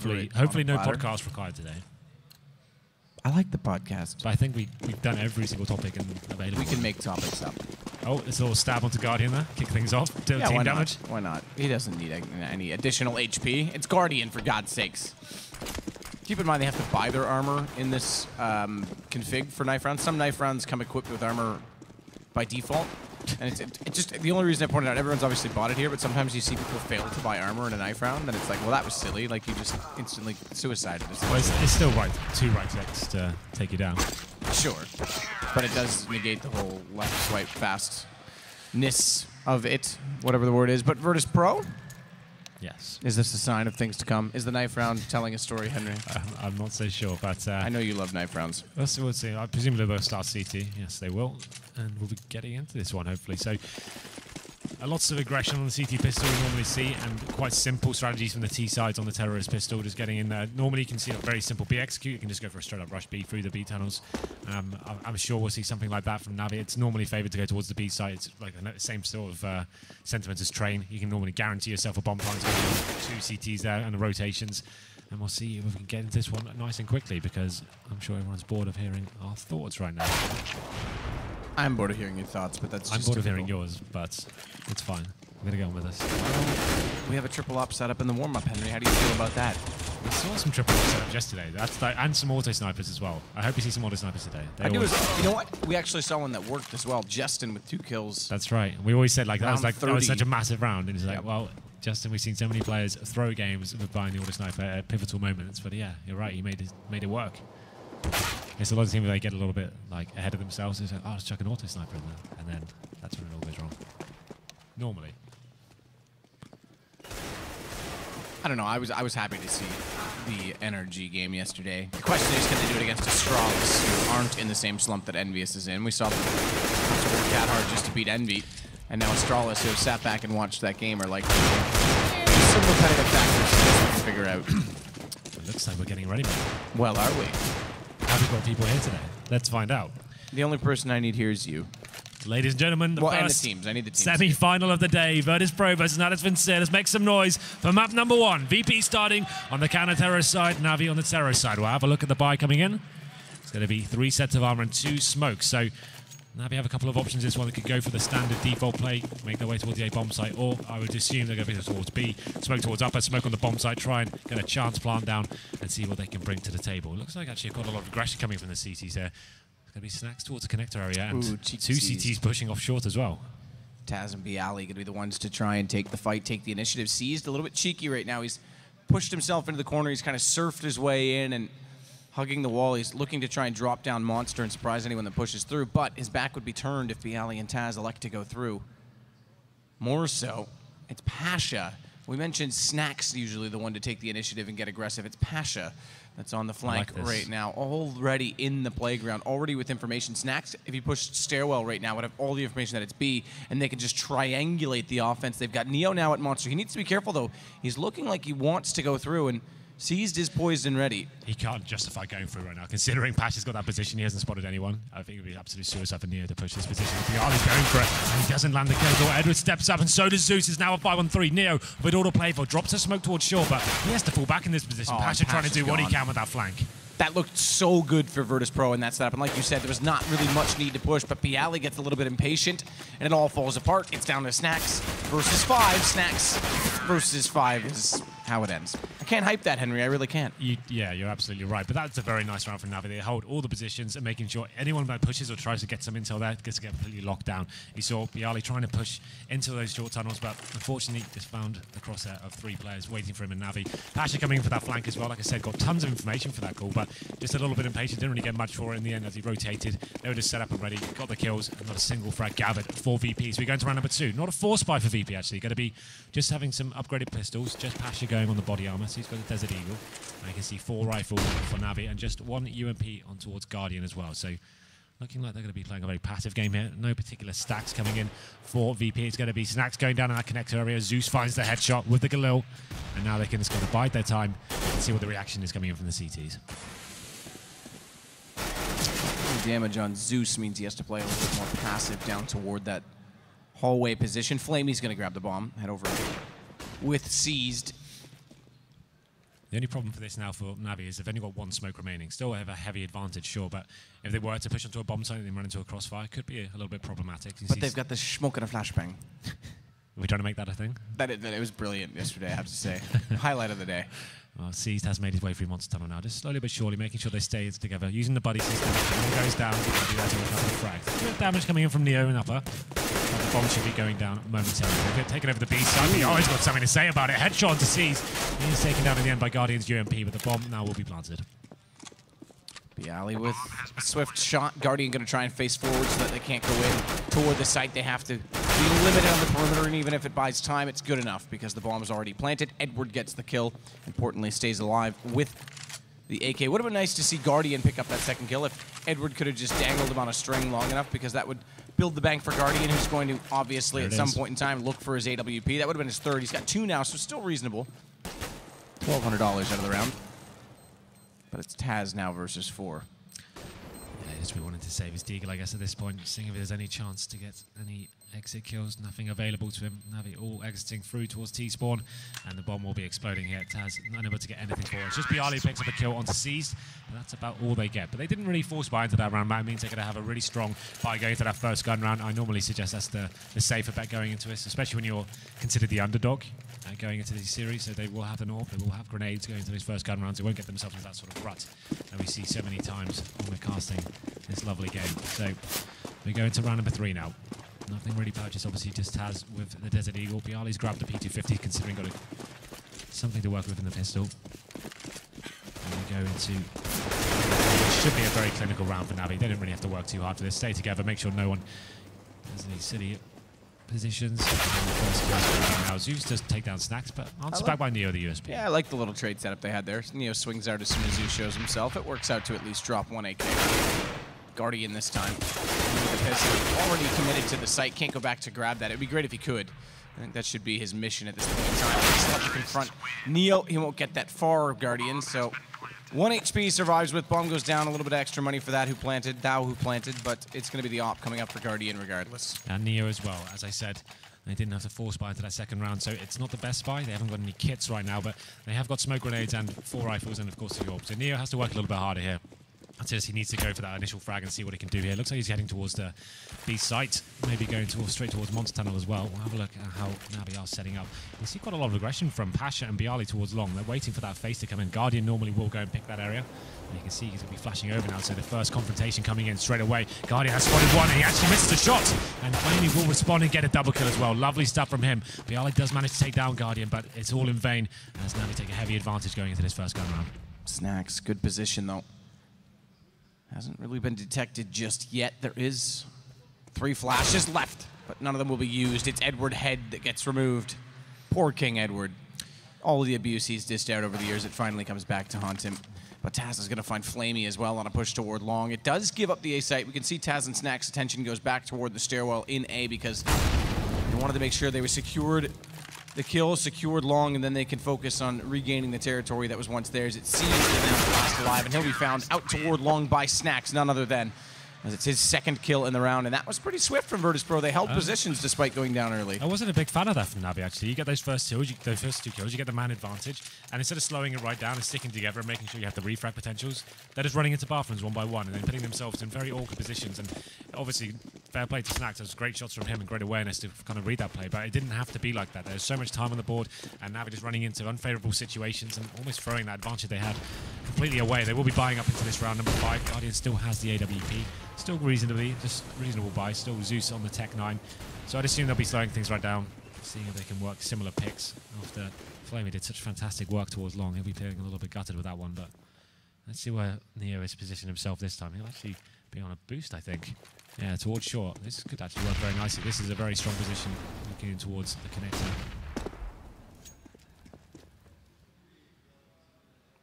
Hopefully, hopefully no platter. podcast required today. I like the podcast. So I think we, we've done every single topic and available. We can make topics up. Oh, it's a little stab onto Guardian there. Kick things off. Do Yeah, team why damage. not? Why not? He doesn't need any- any additional HP. It's Guardian, for God's sakes. Keep in mind they have to buy their armor in this um, config for knife rounds. Some knife rounds come equipped with armor by default. And it's, it, it just the only reason I pointed out, everyone's obviously bought it here, but sometimes you see people fail to buy armor in a knife round, and it's like, well, that was silly. Like you just instantly suicided. Well, it's, it's still right. Two right clicks to take you down. Sure. But it does negate the whole left swipe fastness of it, whatever the word is. But Virtus Pro, Yes. is this a sign of things to come? Is the knife round telling a story, Henry? I'm, I'm not so sure, but uh, I know you love knife rounds. See, we'll see. I presume they'll start CT. Yes, they will. And we'll be getting into this one, hopefully. So, lots of aggression on the CT pistol we normally see, and quite simple strategies from the T sides on the terrorist pistol, just getting in there. Normally, you can see a very simple B execute. You can just go for a straight up rush B through the B tunnels. Um, I'm sure we'll see something like that from Navi. It's normally favored to go towards the B side. It's like the same sort of uh, sentiment as Train. You can normally guarantee yourself a bomb plant, two CTs there, and the rotations. And we'll see if we can get into this one nice and quickly because I'm sure everyone's bored of hearing our thoughts right now. I'm bored of hearing your thoughts, but that's just. I'm just bored of hearing yours, but it's fine. I'm going to get on with this. We have a triple op set up in the warm up, Henry. How do you feel about that? We saw some triple setups yesterday. That's like, and some auto snipers as well. I hope you see some auto snipers today. They I do always- as, you know what? We actually saw one that worked as well. Justin with two kills. That's right. We always said like that was Round like that was such a massive round, and he's like, Yep. well, Justin, we've seen so many players throw games with buying the auto sniper at pivotal moments. But yeah, you're right. He made it made it work. It's a lot of teams where they get a little bit like ahead of themselves. It's like, oh, let's chuck an auto sniper in there, and then that's when it all goes wrong. Normally. I don't know. I was I was happy to see the energy game yesterday. The question is, can they do it against Astralis, who aren't in the same slump that EnVyUs is in? We saw them work cat hard just to beat Envy, and now Astralis, who have sat back and watched that game, are like "Eh, some repetitive factors to figure out. It looks like we're getting ready. man. well, are we? We got people here today? Let's find out. The only person I need here is you. Ladies and gentlemen, the Well, and the teams. I need the teams. semi-final of the day. Virtus Pro versus Natus Vincere. Let's make some noise for map number one. VP starting on the counter terrorist side, Navi on the terrorist side. We'll have a look at the buy coming in. It's going to be three sets of armor and two smokes. So Navi have a couple of options. This one they could go for the standard default play, make their way towards the A bomb site, or I would assume they're going to be towards B, smoke towards upper, smoke on the bomb site, try and get a chance plant down and see what they can bring to the table. It looks like actually quite a lot of aggression coming from the CTs there. It's going to be Snax towards the connector area and Ooh, two. CTs pushing off short as well. Taz and Byali going to be the ones to try and take the fight, take the initiative. Seized a little bit cheeky right now. He's pushed himself into the corner. He's kind of surfed his way in and hugging the wall. He's looking to try and drop down Monster and surprise anyone that pushes through. But his back would be turned if Byali and Taz elect to go through. More so, it's Pasha. We mentioned Snax usually the one to take the initiative and get aggressive. It's Pasha that's on the flank like right now, already in the playground, already with information. Snax, if he pushed Stairwell right now, would have all the information that it's B, and they can just triangulate the offense. They've got Neo now at Monster. He needs to be careful, though. He's looking like he wants to go through, and Seized is poised and ready. He can't justify going through right now. Considering Pasha's got that position, he hasn't spotted anyone. I think it would be absolute suicide for Neo to push this position. Byali's going for it, and he doesn't land the kill. Though Edward steps up, and so does Zeus. Is now a 5 on 3. Neo with auto play for drops a smoke towards shore, but he has to fall back in this position. Oh, Pasha trying to do what he can with that flank. That looked so good for Virtus Pro in that setup. And like you said, there was not really much need to push, but Byali gets a little bit impatient, and it all falls apart. It's down to Snax versus five. Snax versus five is how it ends. I can't hype that, Henry. I really can't. You, yeah, you're absolutely right. But that's a very nice round from Navi. They hold all the positions and making sure anyone that pushes or tries to get some intel there gets to get completely locked down. You saw Byali trying to push into those short tunnels, but unfortunately just found the crosshair of three players waiting for him in Navi. Pasha coming in for that flank as well. Like I said, got tons of information for that call, but just a little bit impatient. Didn't really get much for it in the end as he rotated. They were just set up and ready. Got the kills. And not a single frag gathered for VP. So we're going to round number two. Not a force spy for VP actually. Going to be just having some upgraded pistols. Just Pasha going on the body armor. So he's got a Desert Eagle. You can see four rifles for Navi and just one UMP on towards Guardian as well. So looking like they're going to be playing a very passive game here. No particular stacks coming in for VP. It's going to be Snax going down in that connector area. Zeus finds the headshot with the Galil. And now they can just kind of bide their time and see what the reaction is coming in from the CTs. Damage on Zeus means he has to play a little bit more passive down toward that hallway position. Flamie's going to grab the bomb, head over with Seized. The only problem for this now for Navi is they've only got one smoke remaining. Still have a heavy advantage, sure, but if they were to push onto a bomb site and then run into a crossfire, it could be a, a little bit problematic. You But they've got the smoke and a flashbang. Are we trying to make that a thing? That it, that it was brilliant yesterday, I have to say. Highlight of the day. Well, Seized has made his way through Monster Tunnel now, just slowly but surely making sure they stay together, using the buddy system. One goes down, couple of. Good damage coming in from Neo and upper. But the bomb should be going down momentarily. They've taken over the B side. He always got something to say about it. Headshot to Seized. He is taken down in the end by Guardian's UMP, but the bomb now will be planted. Byali with a swift shot. Guardian going to try and face forward so that they can't go in toward the site. They have to be limited on the perimeter, and even if it buys time, it's good enough because the bomb is already planted. Edward gets the kill. Importantly, stays alive with the AK. Would have been nice to see Guardian pick up that second kill if Edward could have just dangled him on a string long enough because that would build the bank for Guardian, who's going to obviously There at some is. point in time look for his AWP. That would have been his third. He's got two now, so still reasonable. $1,200 out of the round. But it's Taz now versus four. Yeah, just we wanted to save his deagle, I guess, at this point, seeing if there's any chance to get any exit kills. Nothing available to him. Navi all exiting through towards T-spawn, and the bomb will be exploding here. Taz unable to get anything for it. It's just Byali picks up a kill onto Seized, but that's about all they get. But they didn't really force buy into that round. That means they're going to have a really strong buy going into that first gun round. I normally suggest that's the, the safer bet going into this, especially when you're considered the underdog uh, going into these series. So they will have an AWP, they will have grenades going into these first gun rounds. They won't get themselves into that sort of rut that we see so many times when we're casting this lovely game. So we go into round number three now. Nothing really purchased, obviously, just has with the Desert Eagle. Byali's grabbed the P250, considering got a, something to work with in the pistol. And we go into it should be a very clinical round for Navi. They didn't really have to work too hard for this. Stay together, make sure no one has any silly positions. And the first class now, Zeus does take down Snax, but answered like- back by Neo, the USP. Yeah, I like the little trade setup they had there. Neo swings out as soon as he shows himself. It works out to at least drop one AK. Guardian this time. With. Already committed to the site. Can't go back to grab that. It'd be great if he could. I think that should be his mission at this point in time. He's to confront Neo. He won't get that far, Guardian. So one HP survives with bomb goes down. A little bit extra money for that who planted, Thou who planted, but it's going to be the op coming up for Guardian regardless. And Neo as well, as I said. They didn't have to force buy into that second round, so it's not the best buy. They haven't got any kits right now, but they have got smoke grenades and four rifles and, of course, the orb. So Neo has to work a little bit harder here. He needs to go for that initial frag and see what he can do here. Looks like he's heading towards the B site, maybe going towards, straight towards Monster Tunnel as well. We'll have a look at how Navi are setting up. You see quite a lot of aggression from Pasha and Byali towards Long. They're waiting for that face to come in. Guardian normally will go and pick that area. And you can see he's going to be flashing over now, so the first confrontation coming in straight away. Guardian has spotted one, and he actually misses the shot. And Flamie will respond and get a double kill as well. Lovely stuff from him. Byali does manage to take down Guardian, but it's all in vain as Navi take a heavy advantage going into this first gun round. Snax, good position though. Hasn't really been detected just yet. There is three flashes left, but none of them will be used. It's Edward Head that gets removed. Poor King Edward. All the abuse he's dished out over the years, it finally comes back to haunt him. But Taz is going to find Flamie as well on a push toward Long. It does give up the A site. We can see Taz and Snax's attention goes back toward the stairwell in A because they wanted to make sure they were secured the kill, secured long, and then they can focus on regaining the territory that was once theirs. It seems they're now last alive, and he'll be found out toward long by Snax, none other than as it's his second kill in the round, and that was pretty swift from Virtus Pro. They held oh. positions despite going down early. I wasn't a big fan of that from Navi actually. You get those first two, you, those first two kills, you get the man advantage, and instead of slowing it right down and sticking together and making sure you have the refrag potentials, they're just running into bathrooms one by one and then putting themselves in very awkward positions. And obviously, fair play to Snax. There's great shots from him and great awareness to kind of read that play, but it didn't have to be like that. There's so much time on the board, and Navi just running into unfavorable situations and almost throwing that advantage they had completely away. They will be buying up into this round number five. Guardian still has the AWP. Still reasonably, just reasonable buy. Still Zeus on the Tech 9. So I'd assume they'll be slowing things right down, seeing if they can work similar picks after Flamie did such fantastic work towards long. He'll be feeling a little bit gutted with that one, but let's see where Neo is positioned himself this time. He'll actually be on a boost, I think. Yeah, towards short. This could actually work very nicely. This is a very strong position looking in towards the connector.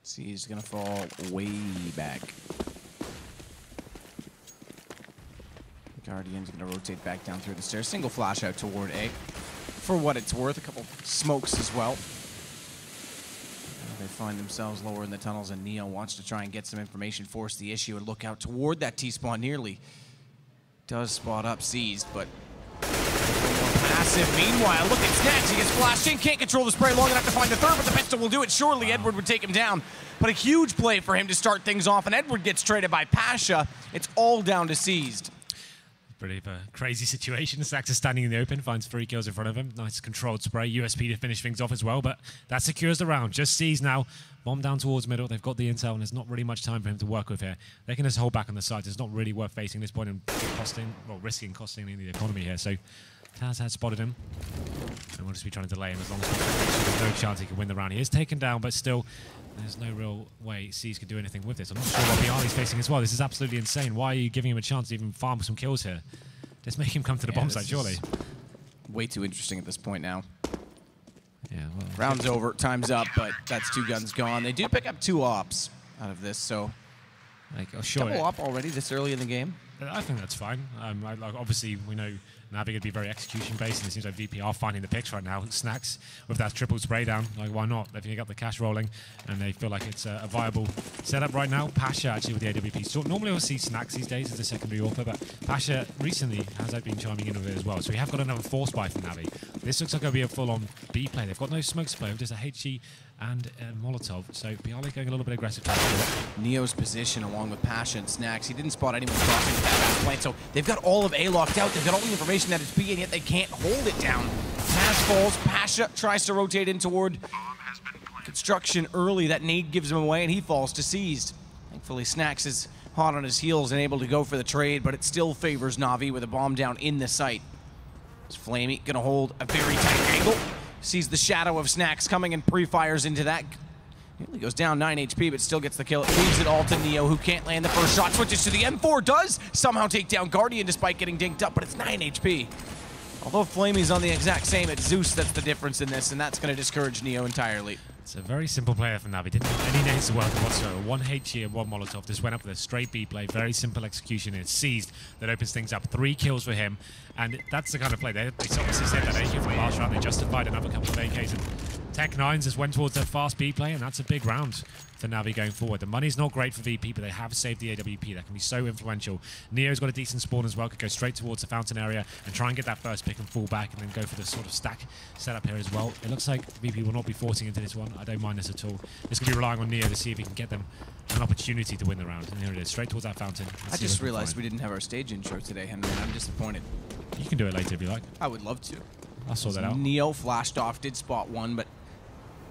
See, he's going to fall way back. Guardian's to rotate back down through the stairs. Single flash out toward A. For what it's worth, a couple smokes as well. They find themselves lower in the tunnels, and Neo wants to try and get some information, force the issue, and look out toward that T-spawn nearly. Does spot up seized, but massive. Meanwhile, look at Snax. He gets flashed in, can't control the spray long enough to find the third, but the pistol will do it. Surely Edward would take him down. But a huge play for him to start things off, and Edward gets traded by Pasha. It's all down to Seized. Pretty of a crazy situation. Sax is standing in the open, finds three kills in front of him. Nice controlled spray. USP to finish things off as well, but that secures the round. Just sees now. Bomb down towards middle. They've got the intel, and there's not really much time for him to work with here. They can just hold back on the sides. It's not really worth facing this point and costing, well, risking costing the economy here. So Taz has spotted him. And we'll just be trying to delay him as long as there's no chance he can win the round. He is taken down, but still, there's no real way C's can do anything with this. I'm not sure what Byali's facing as well. This is absolutely insane. Why are you giving him a chance to even farm some kills here? Just make him come to the Yeah, bomb site, surely. Way too interesting at this point now. Yeah, well, Round's over, time's up, but that's two guns gone. They do pick up two ops out of this, so like, oh, sure. double op already this early in the game. I think that's fine. Um, I, like, obviously, we know Navi going to be very execution based, and it seems like VP are finding the picks right now. Snax with that triple spray down. Like, why not? They've got the cash rolling, and they feel like it's a, a viable setup right now. Pasha actually with the AWP. So normally we'll see Snax these days as a secondary author, but Pasha recently has been chiming in with it as well. So we have got another force buy from Navi. This looks like it'll be a full on B play. They've got no smoke spray, just a HG and a Molotov. So Byali going a little bit aggressive. Neo's position along with Pasha and Snax. He didn't spot anyone crossing that last point, so they've got all of A locked out. They've got all the information that it's B, and yet they can't hold it down. Taz falls. Pasha tries to rotate in toward construction early. That nade gives him away, and he falls to seized. Thankfully, Snax is hot on his heels and able to go for the trade, but it still favors Navi with a bomb down in the site. It's Flamie gonna hold a very tight angle. Sees the shadow of Snax coming and pre-fires into that. Nearly goes down 9 HP, but still gets the kill. It leaves it all to Neo, who can't land the first shot. Switches to the M4, does somehow take down Guardian despite getting dinked up, but it's 9 HP. Although Flamie's on the exact same, it's Zeus that's the difference in this, and that's going to discourage Neo entirely. It's a very simple player for Navi. Didn't have any nades to work whatsoever. One HE and one Molotov. Just went up with a straight B play. Very simple execution. It's seized. That opens things up. Three kills for him. And that's the kind of play. They, they obviously said that AK from last round. They justified another couple of AKs. And Tech Nines just went towards their fast B play. And that's a big round for Navi going forward. The money's not great for VP, but they have saved the AWP. That can be so influential. Neo's got a decent spawn as well. Could go straight towards the fountain area and try and get that first pick and fall back and then go for the sort of stack setup here as well. It looks like VP will not be forcing into this one. I don't mind this at all. This could be relying on Neo to see if he can get them an opportunity to win the round. And here it is, straight towards that fountain. Let's I just what we can realized we didn't have our stage intro today, Henry, and I'm disappointed. You can do it later if you like. I would love to. I'll sort that out. Neo flashed off, did spot one, but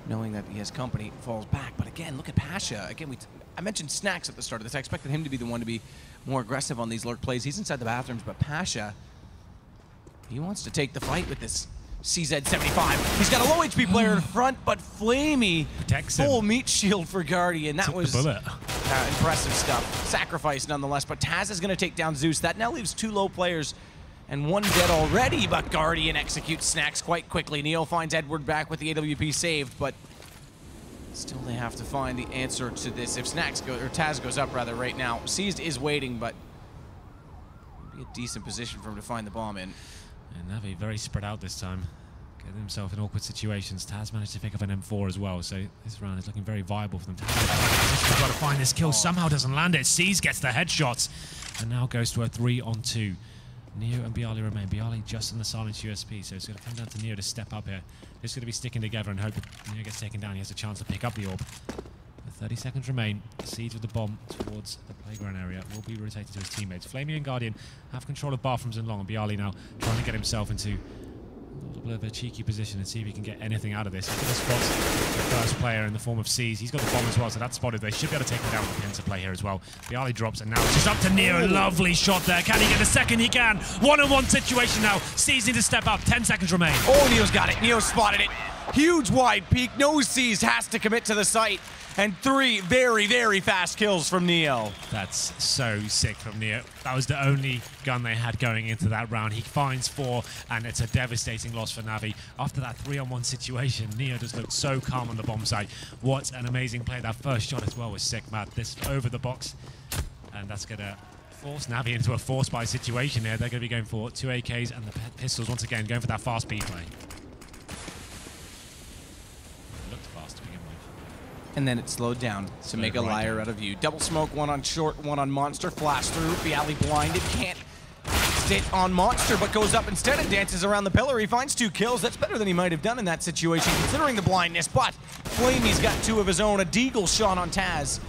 knowing that he has company, falls back. But again, look at Pasha. Again, we t- I mentioned Snax at the start of this. I expected him to be the one to be more aggressive on these lurk plays. He's inside the bathrooms, but Pasha, he wants to take the fight with this CZ75. He's got a low HP player in front, but Flamie, Protects him. full meat shield for Guardian. That Took was uh, impressive stuff. Sacrifice nonetheless, but Taz is going to take down Zeus. That now leaves two low players and one dead already, but Guardian executes Snax quite quickly. Neo finds Edward back with the AWP saved, but still they have to find the answer to this. If Snax go or Taz goes up rather right now, Seized is waiting, but be a decent position for him to find the bomb in. And Navi very spread out this time. Getting himself in awkward situations. Taz managed to pick up an M4 as well, so this round is looking very viable for them. Taz has got to find this kill. Somehow doesn't land it. Sees gets the headshots, and now goes to a three on two. Neo and Byali remain. Byali just in the silence USP, so it's going to come down to Neo to step up here. Just going to be sticking together and hope Neo gets taken down. He has a chance to pick up the orb. With 30 seconds remain. Seeds with the bomb towards the playground area will be rotated to his teammates. Flamie and Guardian have control of bathrooms and long, and Byali now trying to get himself into a little bit of a cheeky position and see if he can get anything out of this. He's spot the first player in the form of Seas. He's got the bomb as well, so that's spotted. They should be able to take him down with the play here as well. Byali drops, and now it's just up to Neo. Lovely shot there. Can he get a second? He can. One-on-one situation now. Seas need to step up. 10 seconds remain. Oh, Neo's got it. Neo spotted it. Huge wide peak. No Seized has to commit to the site. And three very, very fast kills from Neo. That's so sick from Neo. That was the only gun they had going into that round. He finds four, and it's a devastating loss for Navi. After that three-on-one situation, Neo just looked so calm on the bomb site. What an amazing play. That first shot as well was sick, Matt. This over the box, and that's going to force Navi into a force buy situation here. They're going to be going for two AKs and the pistols once again, going for that fast B play. It looked fast to begin with. And then it slowed down to Slowed make a liar out of you. Double smoke, one on short, one on monster. Flash through. Byali blinded. Can't sit on Monster, but goes up instead and dances around the pillar. He finds two kills. That's better than he might have done in that situation, considering the blindness. But Flamie's got two of his own. A Deagle shot on Taz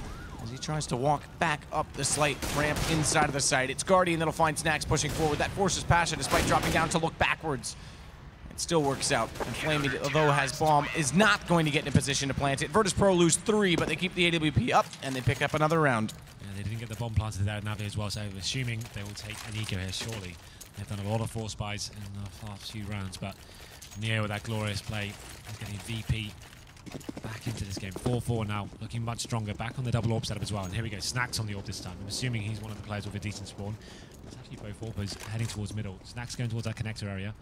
as he tries to walk back up the slight ramp inside of the site. It's Guardian that'll find Snax pushing forward. That forces Pasha, despite dropping down to look backwards. It still works out. And Flamie, although has bomb, is not going to get in a position to plant it. Virtus Pro lose three, but they keep the AWP up, and they pick up another round. Yeah, they didn't get the bomb planted there at Navi as well, so assuming they will take an eco here, surely. They've done a lot of force buys in the last few rounds, but Neo with that glorious play is getting VP back into this game. 4-4 now, looking much stronger. Back on the double orb setup as well. And here we go, Snax on the orb this time. I'm assuming he's one of the players with a decent spawn. It's actually both orbers heading towards middle. Snax going towards that connector area.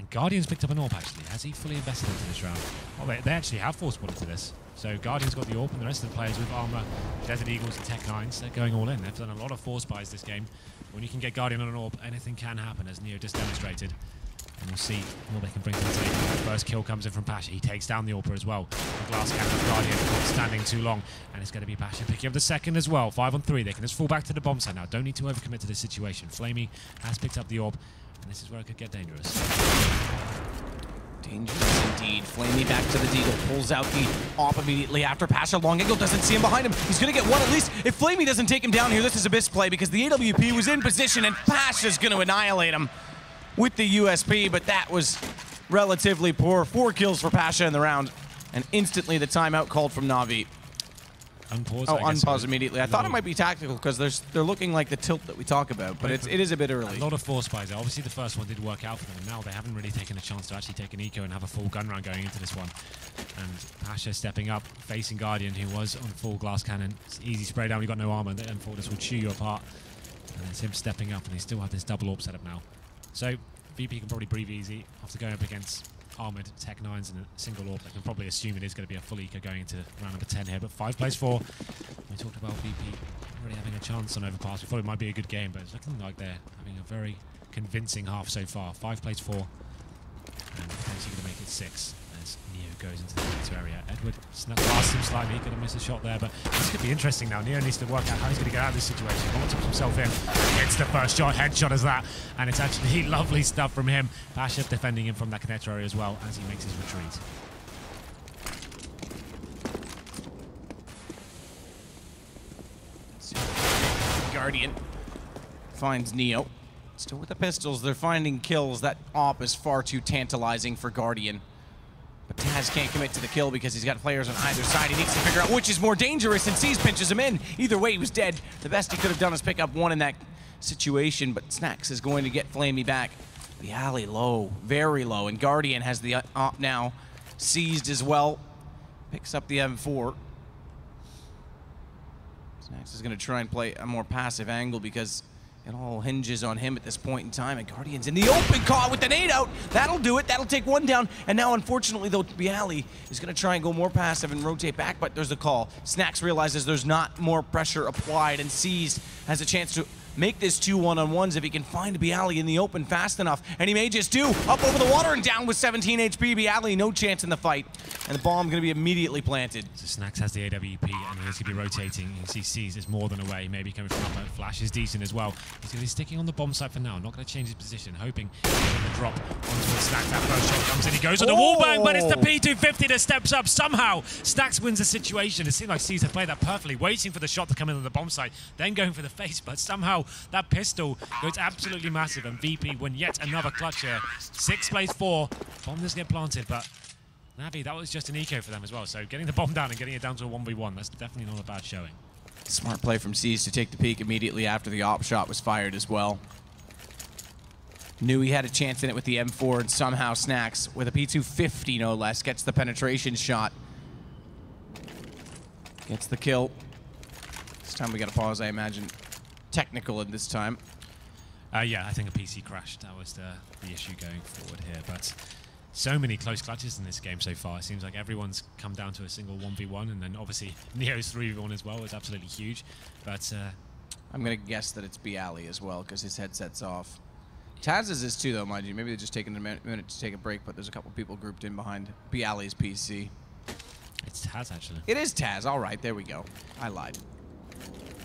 And Guardian's picked up an AWP actually. Has he fully invested into this round? Oh, well, they, they actually have force into this. So Guardian's got the AWP and the rest of the players with armor, Desert Eagles and Tech 9s, they're going all in. They've done a lot of force buys this game. When you can get Guardian on an AWP, anything can happen, as Neo just demonstrated. And we'll see what they can bring to the table. First kill comes in from Pasha. He takes down the AWPer as well. The glass cannon of Guardian standing too long. And it's going to be Pasha picking up the second as well. Five on three. They can just fall back to the bomb site now. Don't need to overcommit to this situation. Flamie has picked up the AWP. And this is where it could get dangerous. Dangerous indeed. Flamie back to the Deagle. Pulls out the op immediately after. Pasha long angle doesn't see him behind him. He's going to get one at least. If Flamie doesn't take him down here, this is a misplay because the AWP was in position and Pasha's going to annihilate him with the USP, but that was relatively poor. Four kills for Pasha in the round, and instantly the timeout called from Na'Vi. Unpause. Oh, unpause immediately. I thought it might be tactical because they're looking like the tilt that we talk about, but it's, it is a bit early. A lot of force buys. there. Obviously, the first one did work out for them, and now they haven't really taken a chance to actually take an eco and have a full gun round going into this one. And Pasha stepping up, facing Guardian, who was on full glass cannon. It's easy spray down. You've got no armor, and Fortis will chew you apart. And it's him stepping up, and they still have this double orb setup now. So VP can probably breathe easy after going up against armored Tech 9s and a single orb. They can probably assume it is going to be a full eco going into round number 10 here. But 5 plays 4. We talked about VP really having a chance on overpass. We thought it might be a good game, but it's looking like they're having a very convincing half so far. 5 plays 4. And potentially going to make it 6 as Neo goes into the center area. Edward snuck past him slightly. Could have missed a shot there, but this could be interesting now. Neo needs to work out how he's going to get out of this situation. Launches himself in. Gets the first shot. Headshot as that. And it's actually lovely stuff from him. Pasha defending him from that connector area as well as he makes his retreat. Guardian finds Neo. Still with the pistols, they're finding kills. That op is far too tantalizing for Guardian. But Taz can't commit to the kill because he's got players on either side. He needs to figure out which is more dangerous, and Seas pinches him in. Either way, he was dead. The best he could have done is pick up one in that situation, but Snax is going to get Flamie back. The alley low, very low, and Guardian has the uh, op now seized as well. Picks up the M4. Snax is going to try and play a more passive angle because it all hinges on him at this point in time. And Guardian's in the open, caught with the nade out. That'll do it. That'll take one down. And now, unfortunately, though, Byali is going to try and go more passive and rotate back, but there's a call. Snax realizes there's not more pressure applied and sees has a chance to make this two one-on-ones if he can find Byali in the open fast enough. And he may just do. Up over the water and down with 17 HP. Byali, no chance in the fight. And the bomb going to be immediately planted. So Snax has the AWP and he's going to be rotating. You can see Seas is more than away, maybe coming from up. Flash is decent as well. He's going to be sticking on the bomb site for now, not going to change his position, hoping he's going to drop onto a Snax. That first shot comes in, he goes on the wall bang, but it's the Oh. P250 that steps up somehow. Snax wins the situation. It seemed like had played that perfectly, waiting for the shot to come in on the bomb site, then going for the face, but somehow that pistol goes absolutely massive and VP win yet another clutch here. Six plays four. Bomb doesn't get planted, but Navi, that was just an eco for them as well. So getting the bomb down and getting it down to a 1v1, that's definitely not a bad showing. Smart play from Seas to take the peek immediately after the op shot was fired as well. Knew he had a chance in it with the M4 and somehow Snax with a P250 no less gets the penetration shot. Gets the kill. This time we got to pause, I imagine. Technical in this time. Uh, yeah, I think a PC crashed. That was the, the issue going forward here. But so many close clutches in this game so far. It seems like everyone's come down to a single 1v1, and then obviously Neo's 3v1 as well is absolutely huge. But uh, I'm going to guess that it's Byali as well because his headset's off. Taz's is too, though, mind you. Maybe they're just taking a minute, minute to take a break, but there's a couple people grouped in behind Byali's PC. it's Taz actually. It is Taz. All right, there we go. I lied.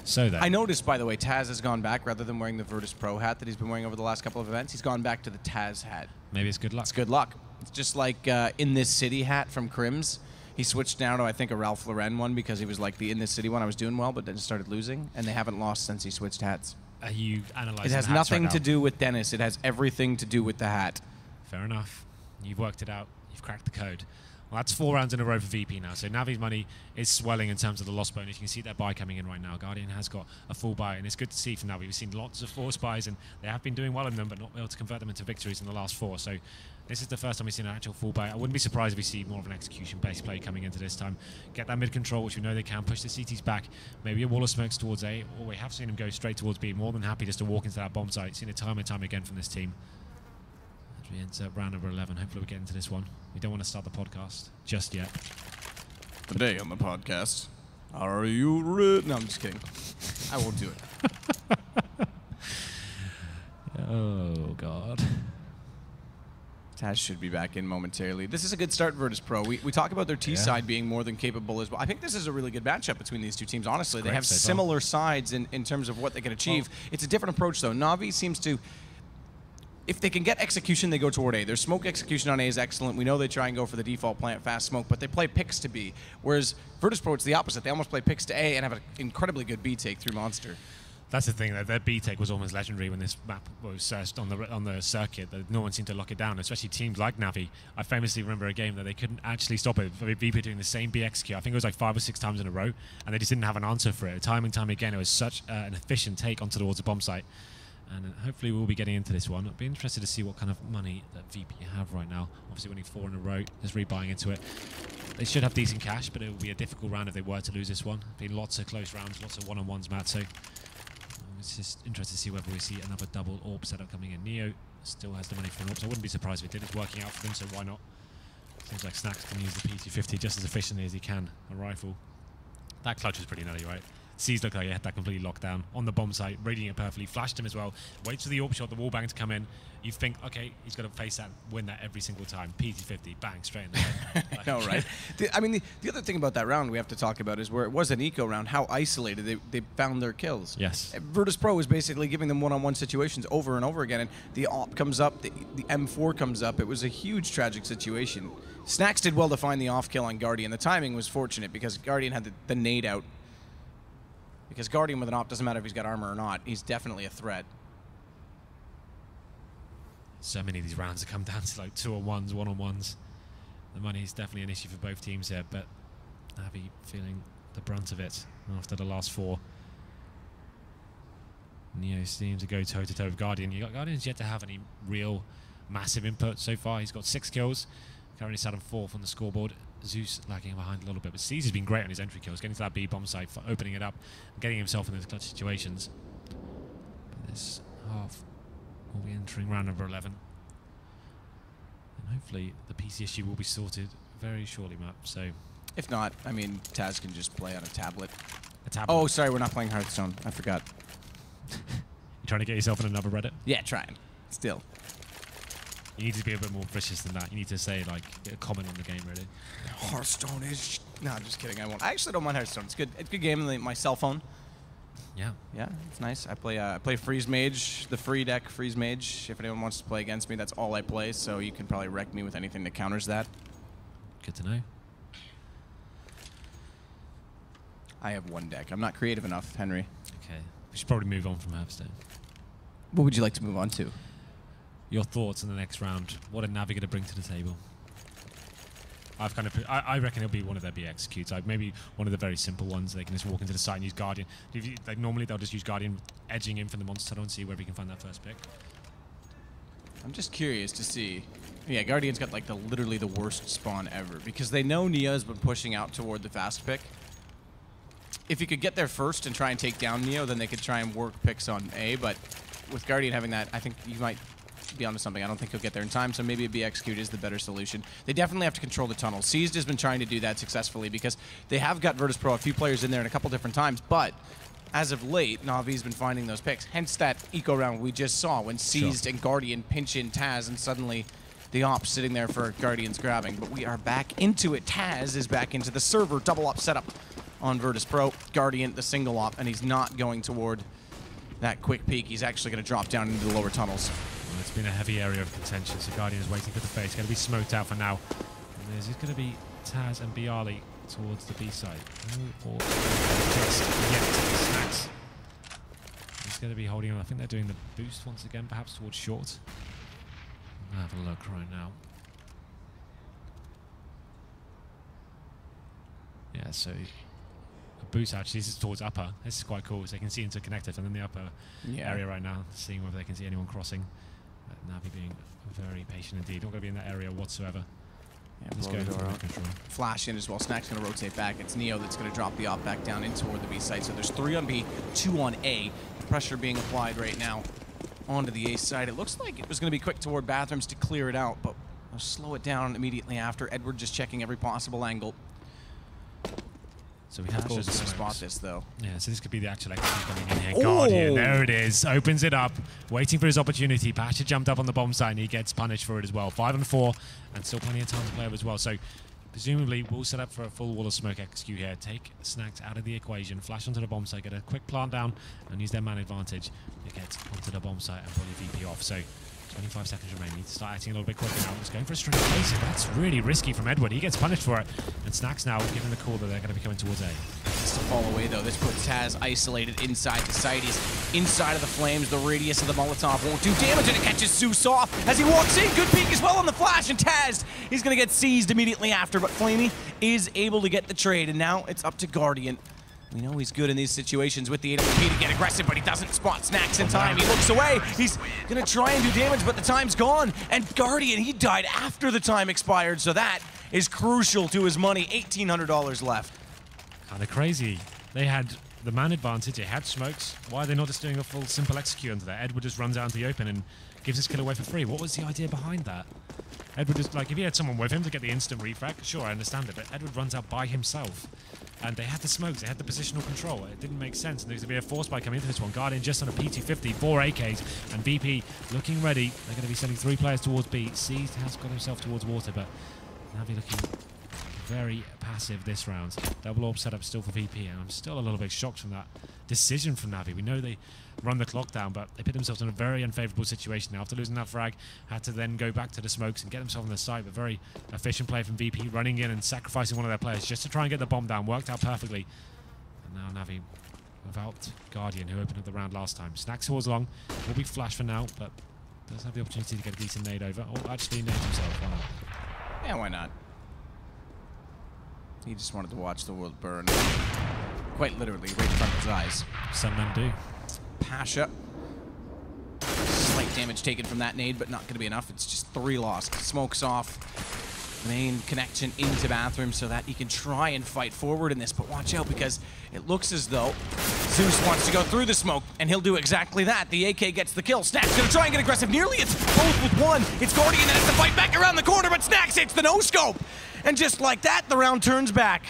So then, I noticed, by the way, Taz has gone back rather than wearing the Virtus Pro hat that he's been wearing over the last couple of events. He's gone back to the Taz hat. maybe it's good luck. It's good luck. It's just like uh, in this city hat from Crims. He switched now to I think a Ralph Lauren one because he was like the in this city one. I was doing well, but then started losing, and they haven't lost since he switched hats. Are you analysing? It has nothing right to do with Dennis. It has everything to do with the hat. Fair enough. You've worked it out. You've cracked the code. Well, that's four rounds in a row for VP now. So Navi's money is swelling in terms of the loss bonus. You can see that buy coming in right now. Guardian has got a full buy, and it's good to see from Navi. We've seen lots of force buys, and they have been doing well in them, but not able to convert them into victories in the last four. So this is the first time we've seen an actual full buy. I wouldn't be surprised if we see more of an execution-based play coming into this time. Get that mid control, which we know they can. Push the CTs back. Maybe a wall of smokes towards A, or we have seen them go straight towards B. More than happy just to walk into that bomb site. Seen it time and time again from this team. As we enter round number 11, hopefully we get into this one. We don't want to start the podcast just yet. Today on the podcast, are you ready? No, I'm just kidding. I won't do it. Oh, God. Taz should be back in momentarily. This is a good start, Virtus Pro. We, we talk about their T Yeah. side being more than capable as well. I think this is a really good matchup between these two teams, honestly. They have similar sides in, in terms of what they can achieve. it's a different approach, though. Navi seems to. If they can get execution, they go toward A. Their smoke execution on A is excellent. We know they try and go for the default plant fast smoke, but they play picks to B. Whereas Virtus Pro, it's the opposite. They almost play picks to A and have an incredibly good B take through Monster. That's the thing. That their B take was almost legendary when this map was searched on the on the circuit. That no one seemed to lock it down, especially teams like Navi. I famously remember a game that they couldn't actually stop it. VP doing the same B execute. I think it was like five or six times in a row, and they just didn't have an answer for it. Time and time again, it was such uh, an efficient take onto the bomb site. And uh, hopefully we'll be getting into this one. I'd be interested to see what kind of money that VP have right now. Obviously winning four in a row, just rebuying into it. They should have decent cash, but it would be a difficult round if they were to lose this one. Been lots of close rounds, lots of one-on-ones, Matt. So it's just interesting to see whether we see another double orb setup coming in. Neo still has the money for an orb, so I wouldn't be surprised if it did. It's working out for them, so why not? Seems like Snax can use the P250 just as efficiently as he can. A rifle. That clutch is pretty nutty, right? Sees looked like he had that completely locked down on the bomb site, reading it perfectly, flashed him as well. Waits for the orb shot, the wall bang to come in. You think, okay, he's got to face that, win that every single time. P250, bang, straight in the head. I know, right? The- I mean, the, the other thing about that round we have to talk about is where it was an eco round, how isolated they, they found their kills. Yes. Uh, Virtus Pro is basically giving them one-on-one situations over and over again, and the op comes up, the, the M4 comes up. It was a huge tragic situation. Snax did well to find the off kill on Guardian. The timing was fortunate because Guardian had the, the nade out. Because Guardian with an op doesn't matter if he's got armor or not. He's definitely a threat. so many of these rounds have come down to like two on ones, one on ones. The money is definitely an issue for both teams here, but Navi feeling the brunt of it after the last four. Neo seems to go toe to toe with Guardian. You got Guardian's yet to have any real massive input so far. He's got six kills, currently sat on fourth on the scoreboard. Zeus lagging behind a little bit, but has been great on his entry kills, getting to that B bomb site, for opening it up, and getting himself in those clutch situations. But this half will be entering round number 11. And hopefully the PC issue will be sorted very shortly, Matt. So, If not, I mean, Taz can just play on a tablet. a tablet. Oh, sorry, we're not playing Hearthstone. I forgot. You're trying to get yourself in another Reddit? Yeah, trying. Still. You need to be a bit more vicious than that. You need to say, like, a comment on the game, really. Hearthstone is. No, I'm just kidding. I won't. I actually don't mind Hearthstone. It's good. It's a good game on my cell phone. Yeah. Yeah, it's nice. I play. Uh, I play Freeze Mage, the free deck Freeze Mage. If anyone wants to play against me, that's all I play. So you can probably wreck me with anything that counters that. Good to know. I have one deck. I'm not creative enough, Henry. Okay. We should probably move on from Hearthstone. What would you like to move on to? Your thoughts in the next round. What are Navi going to bring to the table? I've kind of, I, I reckon it'll be one of their B executes. Like maybe one of the very simple ones. They can just walk into the site and use Guardian. You, like normally they'll just use Guardian edging in from the monster tunnel and see where we can find that first pick. I'm just curious to see. Yeah, Guardian's got like the literally the worst spawn ever because they know Neo's been pushing out toward the fast pick. If you could get there first and try and take down Neo, then they could try and work picks on A. But with Guardian having that, I think you might be onto something. I don't think he'll get there in time, so maybe a B execute is the better solution. They definitely have to control the tunnel. Seized has been trying to do that successfully because they have got Virtus Pro a few players in there in a couple different times, but as of late, Navi's been finding those picks. Hence that eco round we just saw when Seized and Guardian pinch in Taz and suddenly the op sitting there for Guardian's grabbing. But we are back into it. Taz is back into the server double op setup. on Virtus Pro. Guardian, the single op, and he's not going toward that quick peek. He's actually going to drop down into the lower tunnels. It's been a heavy area of contention, so Guardian is waiting for the face. Going to be smoked out for now. And there's going to be Taz and Byali towards the B side. No, or just yet. Snax. He's going to be holding on. I think they're doing the boost once again, perhaps towards short. I'll have a look right now. Yeah, so a boost actually this is towards upper. This is quite cool, so they can see interconnected and then the upper Yeah. area right now, seeing whether they can see anyone crossing. But Navi being very patient indeed. Not going to be in that area whatsoever. Yeah, Let's go the door control. Flash in as well. Snax's going to rotate back. It's Neo that's going to drop the op back down in toward the B side. So there's three on B, two on A. Pressure being applied right now onto the A side. It looks like it was going to be quick toward bathrooms to clear it out, but I'll slow it down immediately after. Edward just checking every possible angle. So we have to spot this though. Yeah, so this could be the actual execution coming in here. Oh! Guardian, there it is. Opens it up, waiting for his opportunity. Pasha jumped up on the bomb site and he gets punished for it as well. Five and four, and still plenty of time to play as well. So presumably we'll set up for a full wall of smoke execute here. Take Snax out of the equation, flash onto the bomb site, get a quick plant down, and use their man advantage to get onto the bomb site and pull the VP off. So 25 seconds remaining. Need to start acting a little bit quicker now. He's going for a of places. That's really risky from Edward. He gets punished for it. And Snax now giving the call that they're going to be coming towards A. Has to fall away though. This puts Taz isolated inside the site. He's inside of the flames. The radius of the Molotov won't do damage, and it catches Zeus off as he walks in. Good peek as well on the flash, and Taz he's gonna get seized immediately after. But Flamie is able to get the trade, and now it's up to Guardian. We know he's good in these situations with the AWP to get aggressive, but he doesn't spot Snax in time. He looks away. He's gonna try and do damage, but the time's gone. And Guardian, he died after the time expired, so that is crucial to his money. $1,800 left. Kind of crazy. They had the man advantage, they had smokes. Why are they not just doing a full simple execute onto that? Edward just runs out into the open and gives his kill away for free. What was the idea behind that? Edward just, like, if he had someone with him to get the instant refrag, sure, I understand it, but Edward runs out by himself. And they had the smokes, they had the positional control. It didn't make sense. And there's going to be a force by coming into this one. Guardian just on a P250, four AKs, and BP looking ready. They're going to be sending three players towards B. Seized has got himself towards water, but Navi looking very passive this round. Double orb setup still for VP, and I'm still a little bit shocked from that decision from Navi. We know they run the clock down, but they put themselves in a very unfavourable situation now. After losing that frag, had to then go back to the smokes and get themselves on the side. But very efficient play from VP, running in and sacrificing one of their players just to try and get the bomb down. Worked out perfectly. And now Navi without Guardian, who opened up the round last time. Snax towards long, will be flash for now, but doesn't have the opportunity to get a decent nade over. Oh, actually named himself. Why not? Yeah, why not? He just wanted to watch the world burn. Quite literally, right in front of his eyes. Some men do. Pasha. Slight damage taken from that nade, but not going to be enough. It's just three lost. Smokes off. Main connection into bathroom so that he can try and fight forward in this. But watch out because it looks as though Zeus wants to go through the smoke, and he'll do exactly that. The AK gets the kill. Snax going to try and get aggressive. Nearly it's both with one. It's Guardian that has to fight back around the corner, but Snax hits the no-scope. And just like that, the round turns back.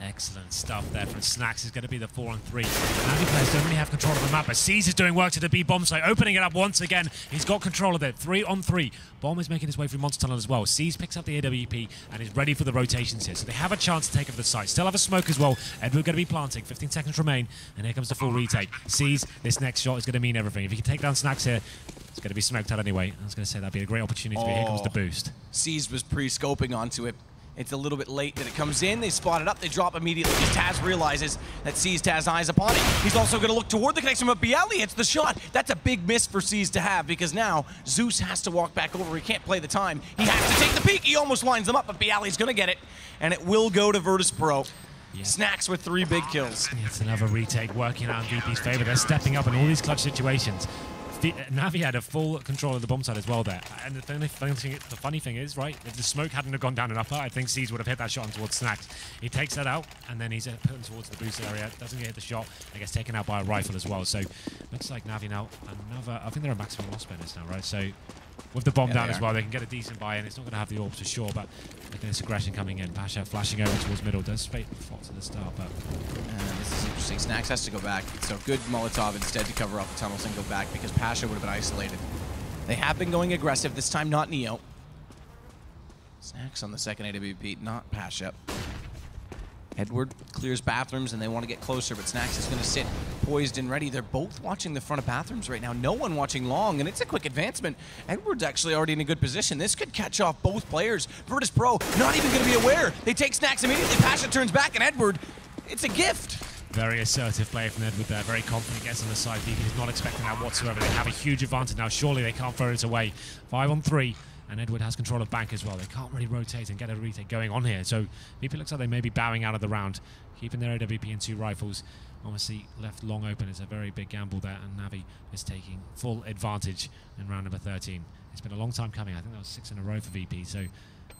Excellent stuff there from Snax. is going to be the four on three. Navi players don't really have control of the map, but Seas is doing work to the B bomb site, opening it up once again. He's got control of it. Three on three. Bomb is making his way through Monster Tunnel as well. Seas picks up the AWP and is ready for the rotations here. So they have a chance to take over the site. Still have a smoke as well. Edward going to be planting. 15 seconds remain. And here comes the full retake. Seas, this next shot is going to mean everything. If he can take down Snax here, it's going to be smoked out anyway. I was going to say that'd be a great opportunity, but here comes the Oh. boost. Seas was pre-scoping onto it. It's a little bit late that it comes in. They spot it up. They drop immediately because Taz realizes that Seas Taz eyes upon it. He's also going to look toward the connection, but Byali hits the shot. That's a big miss for Seas to have because now Zeus has to walk back over. He can't play the time. He has to take the peek. He almost lines them up, but Byali's going to get it, and it will go to Virtus Pro. Yeah. Snax with three big kills. It's another retake working out in VP's favour. They're stepping up in all these clutch situations. The, Navi had a full control of the bomb site as well there. And the funny, funny thing, the funny thing is, right, if the smoke hadn't have gone down and upper, I think Seas would have hit that shot on towards Snax. He takes that out, and then he's uh, put him towards the boost area. Doesn't get hit the shot. and gets taken out by a rifle as well. So looks like Navi now another. I think they're a maximum loss bonus now, right? So with the bomb Yeah, down as well, they can get a decent buy, and it's not going to have the orbs for sure. But at this aggression coming in. Pasha flashing over towards middle. Does spate fought to the start, but Uh, this is interesting. Snax has to go back. So good Molotov instead to cover up the tunnels and go back because Pasha would have been isolated. They have been going aggressive, this time not Neo. Snax on the second AWP, not Pasha. Edward clears bathrooms and they want to get closer, but Snax is going to sit poised and ready. They're both watching the front of bathrooms right now. No one watching long, and it's a quick advancement. Edward's actually already in a good position. This could catch off both players. Virtus Pro not even going to be aware. They take Snax immediately. Pasha turns back, and Edward, it's a gift. Very assertive play from Edward there. Very confident, gets on the side. VP is not expecting that whatsoever. They have a huge advantage now. Surely they can't throw it away. Five on three. And Edward has control of bank as well. They can't really rotate and get a retake going on here. So VP looks like they may be bowing out of the round, keeping their AWP and two rifles. Obviously left long open. It's a very big gamble there, and Navi is taking full advantage in round number 13. It's been a long time coming. I think that was six in a row for VP. So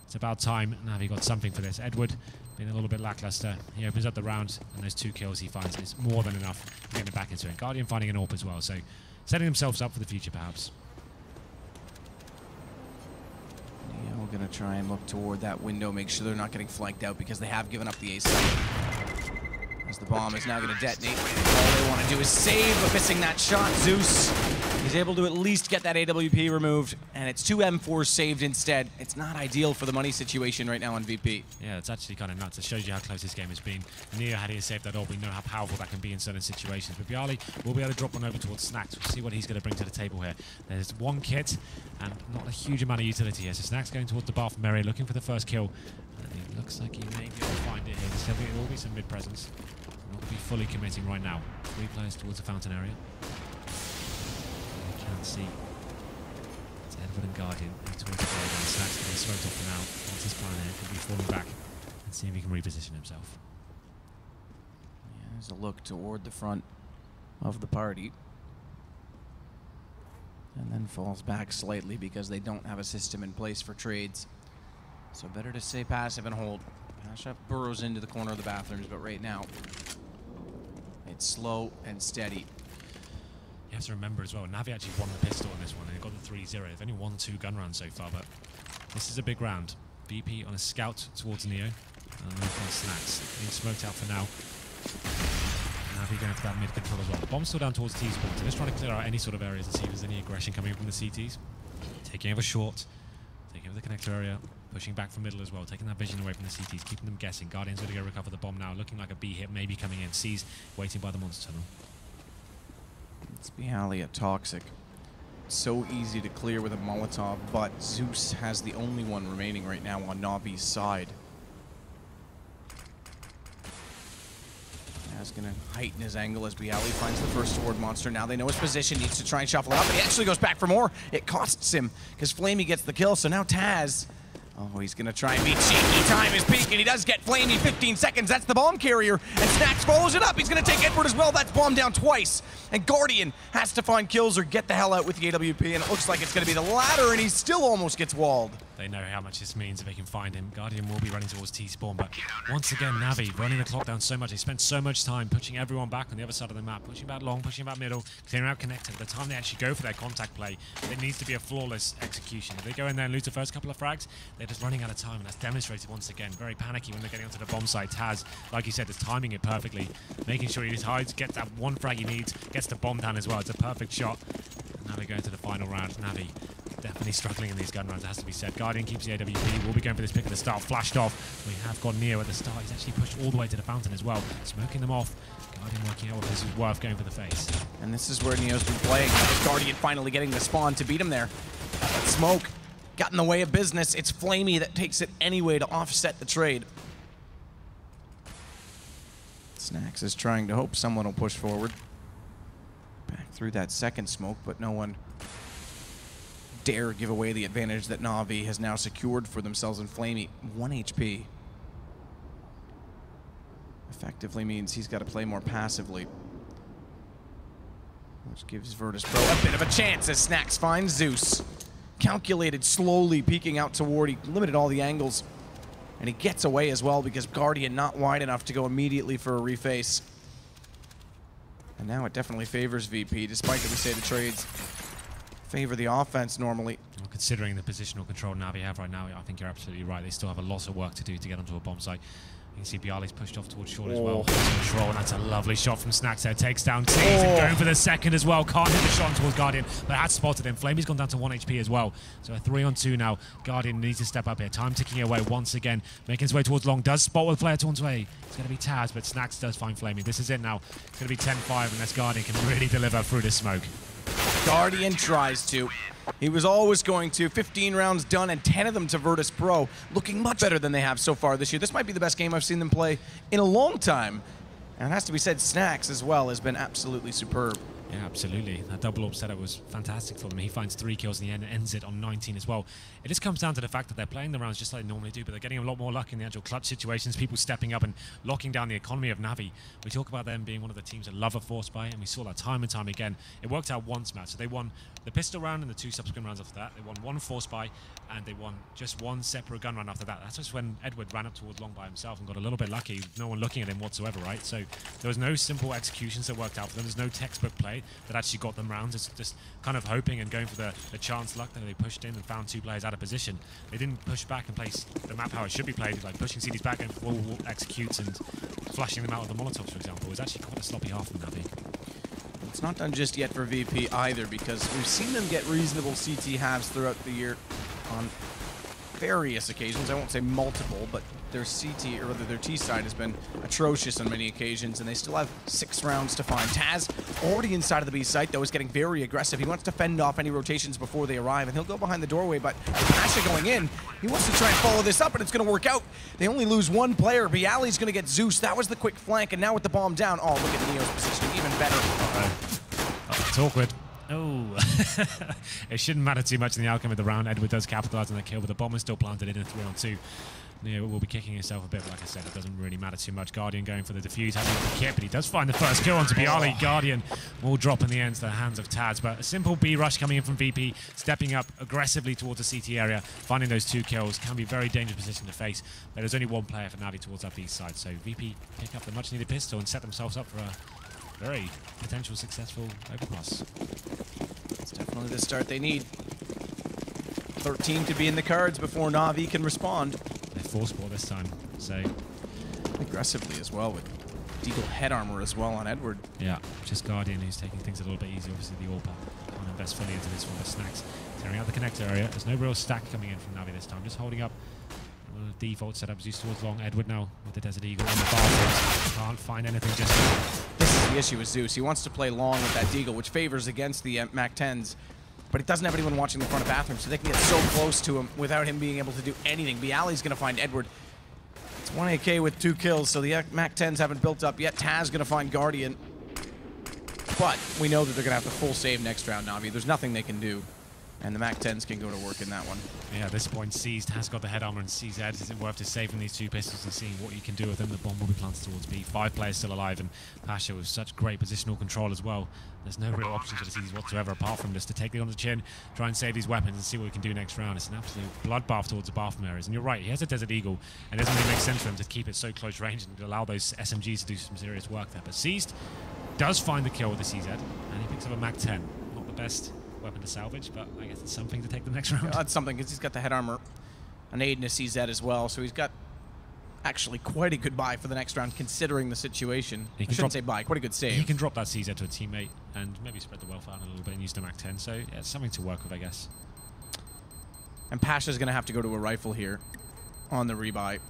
it's about time Navi got something for this. Edward being a little bit lackluster. He opens up the round, and those two kills he finds is more than enough to get him back into it. Guardian finding an AWP as well. So setting themselves up for the future, perhaps. Yeah, we're going to try and look toward that window, make sure they're not getting flanked out because they have given up the A site. As the bomb is now going to detonate. All they want to do is save, but missing that shot. Zeus He's able to at least get that AWP removed, and it's two M4s saved instead. It's not ideal for the money situation right now on VP. Yeah, it's actually kind of nuts. It shows you how close this game has been. Neo, had he saved that all, we know how powerful that can be in certain situations. But byali will be able to drop one over towards Snax. We'll see what he's going to bring to the table here. There's one kit, and not a huge amount of utility here. So Snax going towards the bar from Mary, looking for the first kill. And it looks like he may be able to find it here. There will be some mid-presence. Not be fully committing right now. Three players towards the fountain area can see it's Edward and Guardian towards the play and Snax going to smoked off now. What's his plan here? Could be falling back and see if he can reposition himself. Yeah, there's a look toward the front of the party. And then falls back slightly because they don't have a system in place for trades. So better to stay passive and hold. Pasha burrows into the corner of the bathrooms, but right now, it's slow and steady. You have to remember as well, Navi actually won the pistol on this one, and they got the 3-0. They've only won two gun rounds so far, but this is a big round. VP on a scout towards Neo. Uh, and then Snax. Being smoked out for now. Navi going for that mid control as well. Bomb still down towards T-spawn. Just trying to clear out any sort of areas and see if there's any aggression coming from the CTs. Taking over short. Taking over the connector area. Pushing back from middle as well. Taking that vision away from the CTs. Keeping them guessing. Guardian's going to go recover the bomb now. Looking like a B hit maybe coming in. Sees waiting by the monster tunnel. It's byali at Toxic. So easy to clear with a Molotov, but Zeus has the only one remaining right now on Navi's side. That's going to heighten his angle as byali finds the first sword monster. Now they know his position, needs to try and shuffle it up, but he actually goes back for more. It costs him because Flamie gets the kill, so now Taz Oh, he's gonna try and be Cheeky. Time is peaking. He does get Flamie 15 seconds. That's the bomb carrier. And Snax follows it up. He's gonna take Edward as well. That's bomb down twice. And Guardian has to find kills or get the hell out with the AWP. And it looks like it's gonna be the latter, and he still almost gets walled. They know how much this means if they can find him. Guardian will be running towards T-spawn, but once again, Navi running the clock down so much. They spent so much time pushing everyone back on the other side of the map, pushing back long, pushing back middle, clearing out connected. The time they actually go for their contact play, it needs to be a flawless execution. If they go in there and lose the first couple of frags, they're just running out of time, and that's demonstrated once again. Very panicky when they're getting onto the bomb site. Taz, like you said, is timing it perfectly, making sure he hides, gets that one frag he needs, gets the bomb down as well. It's a perfect shot. And now they go into the final round. Navi definitely struggling in these gun runs, it has to be said. Guardian keeps the AWP. We'll be going for this pick at the start. Flashed off. We have got Neo at the start. He's actually pushed all the way to the fountain as well. Smoking them off. Guardian working out what this is worth going for the face. And this is where Neo's been playing. Guardian finally getting the spawn to beat him there. Smoke got in the way of business. It's Flamie that takes it anyway to offset the trade. Snax is trying to hope someone will push forward. Back through that second smoke, but no one dare give away the advantage that Navi has now secured for themselves in Flamie. 1 HP. Effectively means he's got to play more passively. Which gives Virtus Pro a bit of a chance as Snax finds Zeus. Calculated, slowly peeking out toward. He limited all the angles. And he gets away as well because Guardian not wide enough to go immediately for a reface. And now it definitely favors VP, despite that we say the trades favor the offense normally. Well, considering the positional control Navi have right now, I think you're absolutely right. They still have a lot of work to do to get onto a bomb site. You can see Byali's pushed off towards as Oh. well. Control, and that's a lovely shot from Snax there. Takes down Tease and Oh. going for the second as well. Can't hit the shot towards Guardian, but had spotted him. Flamie's gone down to 1 HP as well. So a 3 on 2 now. Guardian needs to step up here. Time ticking away once again. Making his way towards Long. Does spot with player towards way. It's going to be Taz, but Snax does find Flamie. This is it now. It's going to be 10-5 unless Guardian can really deliver through the smoke. Guardian tries to. He was always going to. 15 rounds done and 10 of them to Virtus Pro. Looking much better than they have so far this year. This might be the best game I've seen them play in a long time. And it has to be said, Snax as well has been absolutely superb. Yeah, absolutely. That double orb setup was fantastic for them. He finds three kills in the end and ends it on 19 as well. It just comes down to the fact that they're playing the rounds just like they normally do, but they're getting a lot more luck in the actual clutch situations, people stepping up and locking down the economy of Navi. We talk about them being one of the teams that love a force buy, and we saw that time and time again. It worked out once, Matt. So they won the pistol round and the two subsequent rounds after that. They won one force buy, and they won just one separate gun run after that. That's just when Edward ran up towards Long by himself and got a little bit lucky. No one looking at him whatsoever, right? So there was no simple executions that worked out for them. There's no textbook play that actually got them rounds. It's just kind of hoping and going for the, the chance luck that they pushed in and found two players out of position. They didn't push back and place the map how it should be played, like pushing CDs back and wall, wall executes and flushing them out with the Molotovs, for example. It was actually quite a sloppy half from Navi. It's not done just yet for VP either because we've seen them get reasonable CT halves throughout the year on various occasions. I won't say multiple, but their CT, or rather their T side, has been atrocious on many occasions, and they still have six rounds to find. Taz, already inside of the B site, though, is getting very aggressive. He wants to fend off any rotations before they arrive, and he'll go behind the doorway, but Pasha going in, he wants to try and follow this up, and it's going to work out. They only lose one player. Byali's going to get Zeus. That was the quick flank, and now with the bomb down, oh, look at Neo's positioning, even better. Oh, it's awkward. Oh, it shouldn't matter too much in the outcome of the round. Edward does capitalize on that kill, but the bomb is still planted in a three on two. Neo will be kicking himself a bit, but like I said, it doesn't really matter too much. Guardian going for the defuse, having the kit, but he does find the first kill on onto Byali. Oh. Guardian will drop in the end to the hands of Taz, but a simple B rush coming in from VP, stepping up aggressively towards the CT area, finding those two kills can be a very dangerous position to face. But there's only one player for Navi towards that B side, so VP pick up the much needed pistol and set themselves up for a very potential successful overpass. It's definitely the start they need. 13 could be in the cards before Navi can respond. They force ball this time, so Aggressively as well with Deagle head armor as well on Edward. yeah, just Guardian who's taking things a little bit easier. Obviously, the AWP can't invest fully into this one. The Snax tearing out the connector area. There's no real stack coming in from Navi this time, just holding up. Default setups Zeus towards long. Edward now with the Desert Eagle on the bathrooms. Can't find anything just yet. This is the issue with Zeus. He wants to play long with that Deagle, which favors against the uh, Mac 10s. But it doesn't have anyone watching the front of bathroom, so they can get so close to him without him being able to do anything. Byali's going to find Edward. It's 1 AK with two kills, so the uh, Mac 10s haven't built up yet. Taz going to find Guardian. But we know that they're going to have to full save next round, Navi. There's nothing they can do. And the Mac 10s can go to work in that one. Yeah, at this point, Seized has got the head armor and CZ. Is it worth just saving these two pistols and seeing what you can do with them? The bomb will be planted towards B. Five players still alive, and Pasha with such great positional control as well. There's no real option for the Seized whatsoever apart from just to take it on the chin, try and save these weapons and see what we can do next round. It's an absolute bloodbath towards the bathroom areas. And you're right, he has a Desert Eagle, and it doesn't really make sense for him to keep it so close range and allow those SMGs to do some serious work there. But Seized does find the kill with the CZ, and he picks up a Mac 10. Not the best weapon to salvage, but I guess it's something to take the next round. That's something because he's got the head armor, an aid and a CZ as well, so he's got actually quite a good buy for the next round considering the situation. He I can shouldn't drop- say buy, quite a good save. He can drop that CZ to a teammate and maybe spread the wealth out a little bit and use the Mac 10. So yeah, it's something to work with, I guess. And Pasha's going to have to go to a rifle here on the rebuy.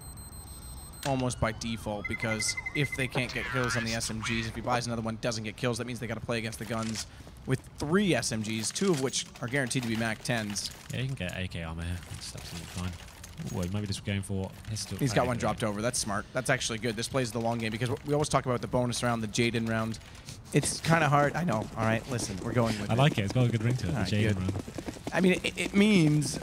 Almost by default, because if they can't get kills on the SMGs, if he buys another one, doesn't get kills, that means they got to play against the guns with three SMGs, two of which are guaranteed to be Mac 10s. Yeah, you can get AK armor here. That's absolutely fine. Ooh, maybe just going for pistol. He's got one dropped over. That's smart. That's actually good. This plays the long game because we always talk about the bonus round, the Jaden round. It's kind of hard. I know. All right, listen, we're going with I it. like it. It's got a good ring to it. Right, Jaden round. I mean, it, it means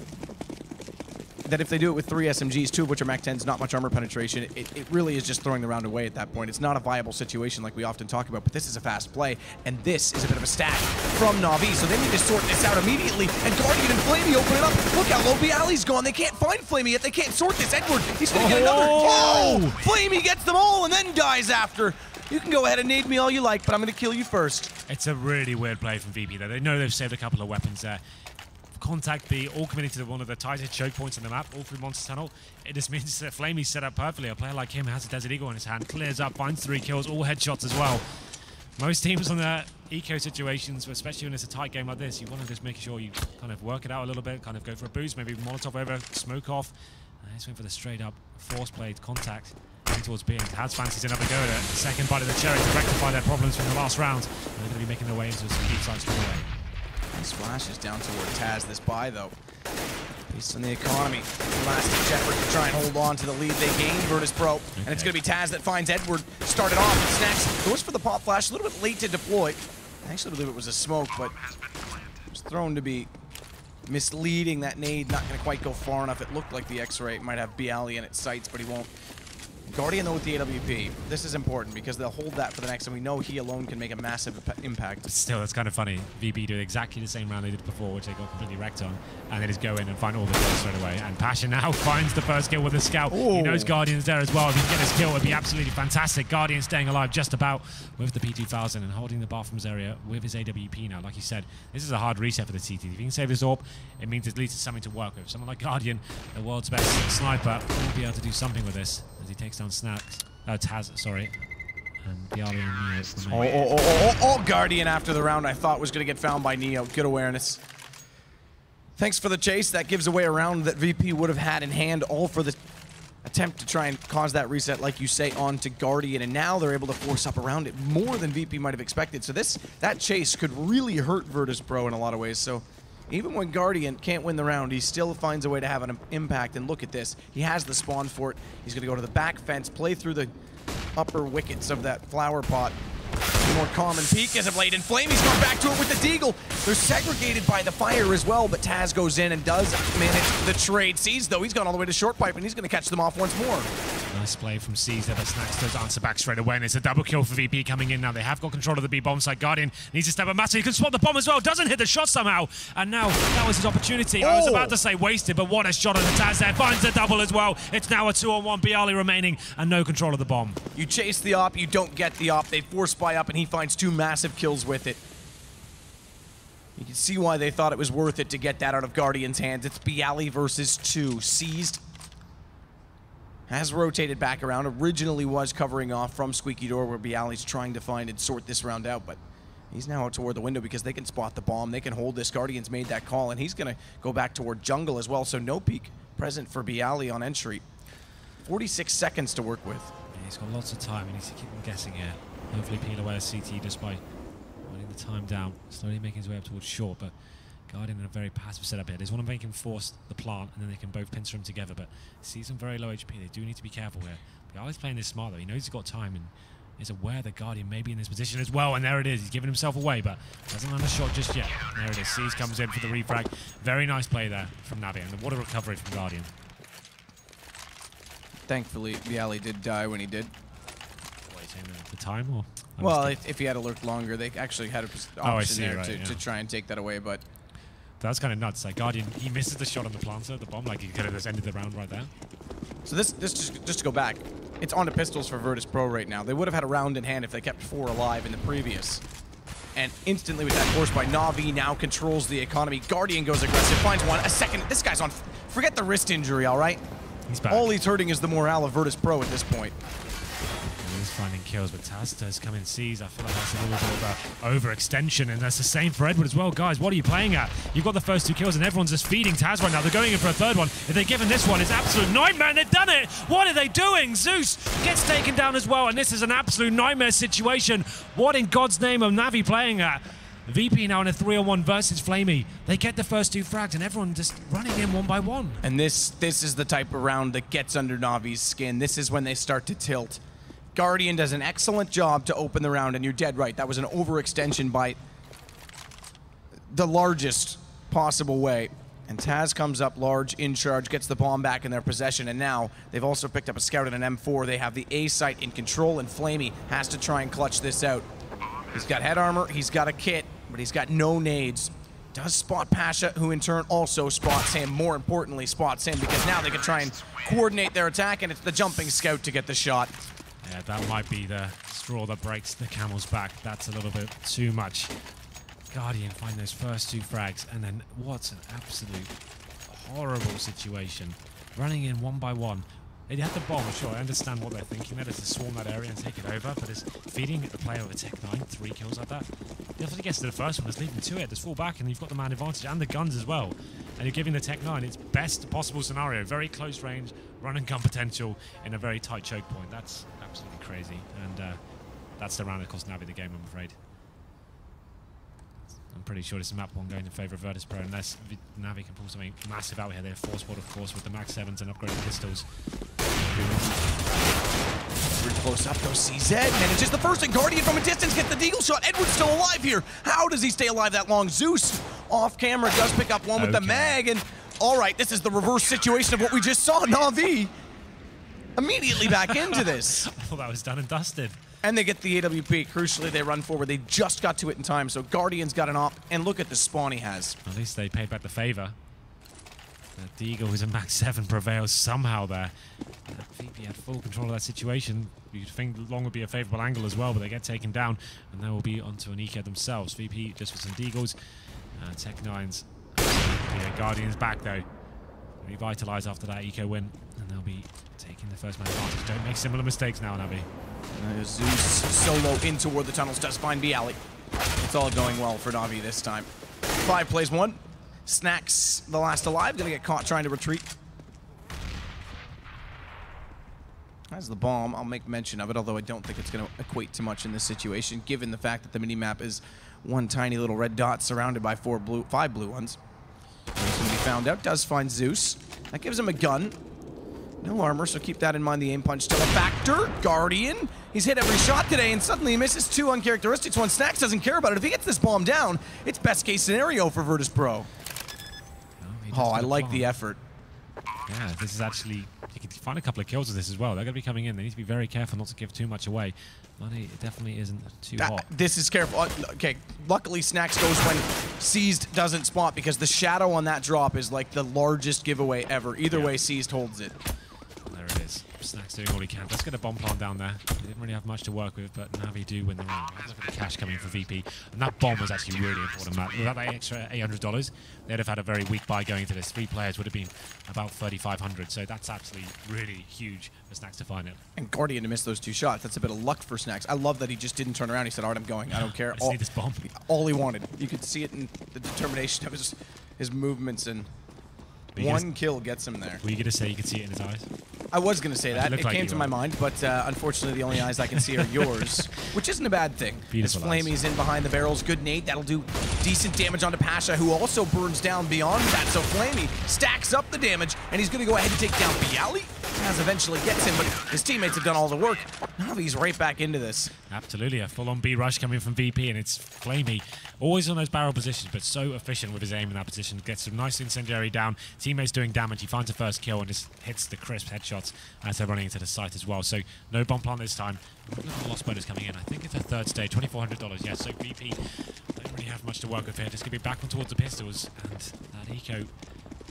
that if they do it with three SMGs, two of which are Mac 10s, not much armor penetration, it, it really is just throwing the round away at that point. It's not a viable situation like we often talk about, but this is a fast play, and this is a bit of a stack from Na'Vi, so they need to sort this out immediately, and Guardian and Flamie open it up. Look how low Byali's gone. They can't find Flamie yet. They can't sort this. Edward, he's going to get another Oh! kill. Flamie gets them all and then dies after. You can go ahead and nade me all you like, but I'm going to kill you first. It's a really weird play from VP there. They know they've saved a couple of weapons there. Contact B, all committing to one of the tightest choke points on the map, all through Monster Tunnel. It just means that Flamie's set up perfectly. A player like him has a Desert Eagle in his hand, clears up, finds three kills, all headshots as well. Most teams on the eco situations, especially when it's a tight game like this, you want to just make sure you kind of work it out a little bit, kind of go for a boost, maybe Molotov over, smoke off. Uh, he's went for the straight up force played contact towards B. And Has fancies another go at it. Second bite of the cherry to rectify their problems from the last round. And they're going to be making their way into some deep side straight away. Splashes down toward Taz this buy though. Based on the economy. Last effort to try and hold on to the lead they gained, Virtus Pro. Okay. And it's going to be Taz that finds Edward. Started off and Snax goes for the pop flash. A little bit late to deploy. I actually believe it was a smoke, but it was thrown to be misleading. That nade not going to quite go far enough. It looked like the X-ray might have Byali in its sights, but he won't Guardian, though, with the AWP, this is important because they'll hold that for the next, and we know he alone can make a massive impact. Still, it's kind of funny. VB do exactly the same round they did before, which they got completely wrecked on, and they just go in and find all the kills straight away. And Pasha now finds the first kill with a scout. Ooh. He knows Guardian's there as well. If he can get his kill, it'd be absolutely fantastic. Guardian staying alive just about with the P2000 and holding the bathrooms area with his AWP now. Like you said, this is a hard reset for the CT. If he can save his AWP, it means at least it's something to work with. Someone like Guardian, the world's best sniper, will be able to do something with this as he takes down Snaps. Uh, Taz, sorry. And Byali and Neo. Oh, oh, oh, oh, oh, Guardian after the round I thought was going to get found by Neo. Good awareness. Thanks for the chase. That gives away a round that VP would have had in hand, all for the attempt to try and cause that reset, like you say, onto Guardian. And now they're able to force up around it more than VP might have expected. So this that chase could really hurt Virtus Pro in a lot of ways. So even when Guardian can't win the round, he still finds a way to have an impact. And look at this. He has the spawn for it. He's going to go to the back fence, play through the upper wickets of that flower pot. More common peak as a blade and flame. He's going back to it with the deagle. They're segregated by the fire as well, but Taz goes in and does manage the trade. Sees though, he's gone all the way to short pipe and he's going to catch them off once more. Nice play from there, but Snax does answer back straight away, and it's a double kill for VP coming in now. They have got control of the B bomb site. Guardian needs to step up massive. He can spot the bomb as well. Doesn't hit the shot somehow. And now that was his opportunity. Oh. I was oh! about to say wasted, but what a shot on the Taz there. Finds the double as well. It's now a two on one. Byali remaining and no control of the bomb. You chase the op, you don't get the op. They force spy up, and he finds two massive kills with it. You can see why they thought it was worth it to get that out of Guardian's hands. It's Byali versus two. Seized has rotated back around. Originally was covering off from Squeaky Door where Byali's trying to find and sort this round out, but he's now out toward the window because they can spot the bomb. They can hold this. Guardian's made that call, and he's going to go back toward jungle as well. So no peek present for Byali on entry. 46 seconds to work with. Yeah, he's got lots of time. He needs to keep him guessing here. Hopefully peel away a CT just by running the time down. Slowly making his way up towards short, but Guardian in a very passive setup here. They want to make him force the plant, and then they can both pincer him together. But sees him very low HP. They do need to be careful here. Byali's playing this smart, though. He knows he's got time and is aware that Guardian may be in this position as well. And there it is. He's giving himself away, but doesn't land a shot just yet. There it is. Seas comes in for the refrag. Very nice play there from Navi, and the water recovery from Guardian. Thankfully, Byali did die when he did. The time or? well, if, if, he had lurked longer, they actually had an oh, option oh, there right, to, yeah. to try and take that away, but that's kind of nuts. Like Guardian, he misses the shot on the planter, the bomb. Like he could have just ended the round right there. So this, this just, just to go back, it's on the pistols for Virtus Pro right now. They would have had a round in hand if they kept four alive in the previous. And instantly with that force by Na'Vi now controls the economy. Guardian goes aggressive, finds one. A second. This guy's on. Forget the wrist injury, all right? He's back. All he's hurting is the morale of Virtus Pro at this point finding kills, but Taz does come in sees. I feel like that's a little bit of a overextension, and that's the same for Edward as well. Guys, what are you playing at? You've got the first two kills, and everyone's just feeding Taz right now. They're going in for a third one. If they're given this one, it's absolute nightmare, they've done it! What are they doing? Zeus gets taken down as well, and this is an absolute nightmare situation. What in God's name are Navi playing at? VP now in a 3-on-1 versus Flamie. They get the first two frags and everyone just running in one by one. And this this is the type of round that gets under Navi's skin. This is when they start to tilt. Guardian does an excellent job to open the round, and you're dead right. That was an overextension by the largest possible way. And Taz comes up large, in charge, gets the bomb back in their possession, and now they've also picked up a scout and an M4. They have the A site in control, and Flamie has to try and clutch this out. He's got head armor, he's got a kit, but he's got no nades. Does spot Pasha, who in turn also spots him. More importantly, spots him because now they can try and coordinate their attack, and it's the jumping scout to get the shot. Yeah, that might be the straw that breaks the camel's back. That's a little bit too much. Guardian find those first two frags, and then what an absolute horrible situation. Running in one by one. They had the bomb, sure, I understand what they're thinking there, is to swarm that area and take it over, but it's feeding the player with a Tech 9, three kills like that. He gets to the first one, it's leaving to it, there's fall back, and you've got the man advantage and the guns as well. And you're giving the Tech 9 its best possible scenario, very close range, run and gun potential in a very tight choke point. That's absolutely crazy, and uh, that's the round that cost Navi the game, I'm afraid. I'm pretty sure this map one going in favour of Virtus Pro unless Navi can pull something massive out here. They have force spot, of course, with the MAG-7s and upgraded pistols. Pretty close up though, CZ manages the first and Guardian from a distance gets the deagle shot. Edward's still alive here. How does he stay alive that long? Zeus off camera does pick up one with the mag and all right, this is the reverse situation of what we just saw. Navi immediately back into this. I thought that was done and dusted. And they get the AWP. Crucially, they run forward. They just got to it in time, so Guardian's got an op. And look at the spawn he has. At least they paid back the favour. The Deagle, who's a MAG-7, prevails somehow there. VP had full control of that situation. You'd think Long would be a favourable angle as well, but they get taken down, and they will be onto an eco themselves. VP just for some Deagles. Uh, Tech 9s. Yeah, Guardians back though. Revitalize after that eco win, and they'll be taking the first man advantage. Don't make similar mistakes now, Navi. Uh, Zeus solo in toward the tunnels does find Byali. It's all going well for Navi this time. Five plays one. Snax, the last alive, gonna get caught trying to retreat. As the bomb. I'll make mention of it, although I don't think it's going to equate to much in this situation, given the fact that the minimap is one tiny little red dot surrounded by four blue, five blue ones. He's going to be found out. Does find Zeus. That gives him a gun. No armor, so keep that in mind. The aim punch still a factor. Guardian. He's hit every shot today, and suddenly he misses two uncharacteristics. One Snax doesn't care about it. If he gets this bomb down, it's best case scenario for Virtus Pro. Oh, Oh, I like bomb. the effort. Yeah, this is actually you can find a couple of kills with this as well. They're going to be coming in. They need to be very careful not to give too much away. Money definitely isn't too That- hot. this is careful. Uh, Okay, luckily Snax goes when Seized doesn't spot because the shadow on that drop is like the largest giveaway ever. Either Yeah. way, Seized holds it. There it is. Snax doing all he can. Let's get a bomb plant down there. They didn't really have much to work with, but Navi do win the round. Look at the cash coming for VP. And that bomb was actually really important, Matt. Without that extra $800, they'd have had a very weak buy going into this. Three players would have been about 3,500. So that's actually really huge for Snax to find it. And Guardian to miss those two shots. That's a bit of luck for Snax. I love that he just didn't turn around. He said, all right, I'm going. I don't care. I All, this bomb. all he wanted. You could see it in the determination of his, his movements and you one just- kill gets him there. Were you going to say you could see it in his eyes? I was going to say that. look It like came to were. my mind, but uh, unfortunately, the only eyes I can see are yours, which isn't a bad thing. Beautiful As. Flamie's in behind the barrels. Good nade. That'll do decent damage onto Pasha, who also burns down beyond that. So Flamie stacks up the damage, and he's going to go ahead and take down Byali. As eventually gets him, but his teammates have done all the work. Navi's right back into this. Absolutely, a full-on B rush coming from VP, and it's Flamie, always on those barrel positions, but so efficient with his aim in that position. Gets some nice incendiary down. Teammates doing damage. He finds a first kill and just hits the crisp headshots as they're running into the site as well. So no bomb plant this time. Lost bonus coming in. I think it's a third stage, $2,400. Yeah, so VP don't really have much to work with here. Just gonna be back on towards the pistols, and that eco.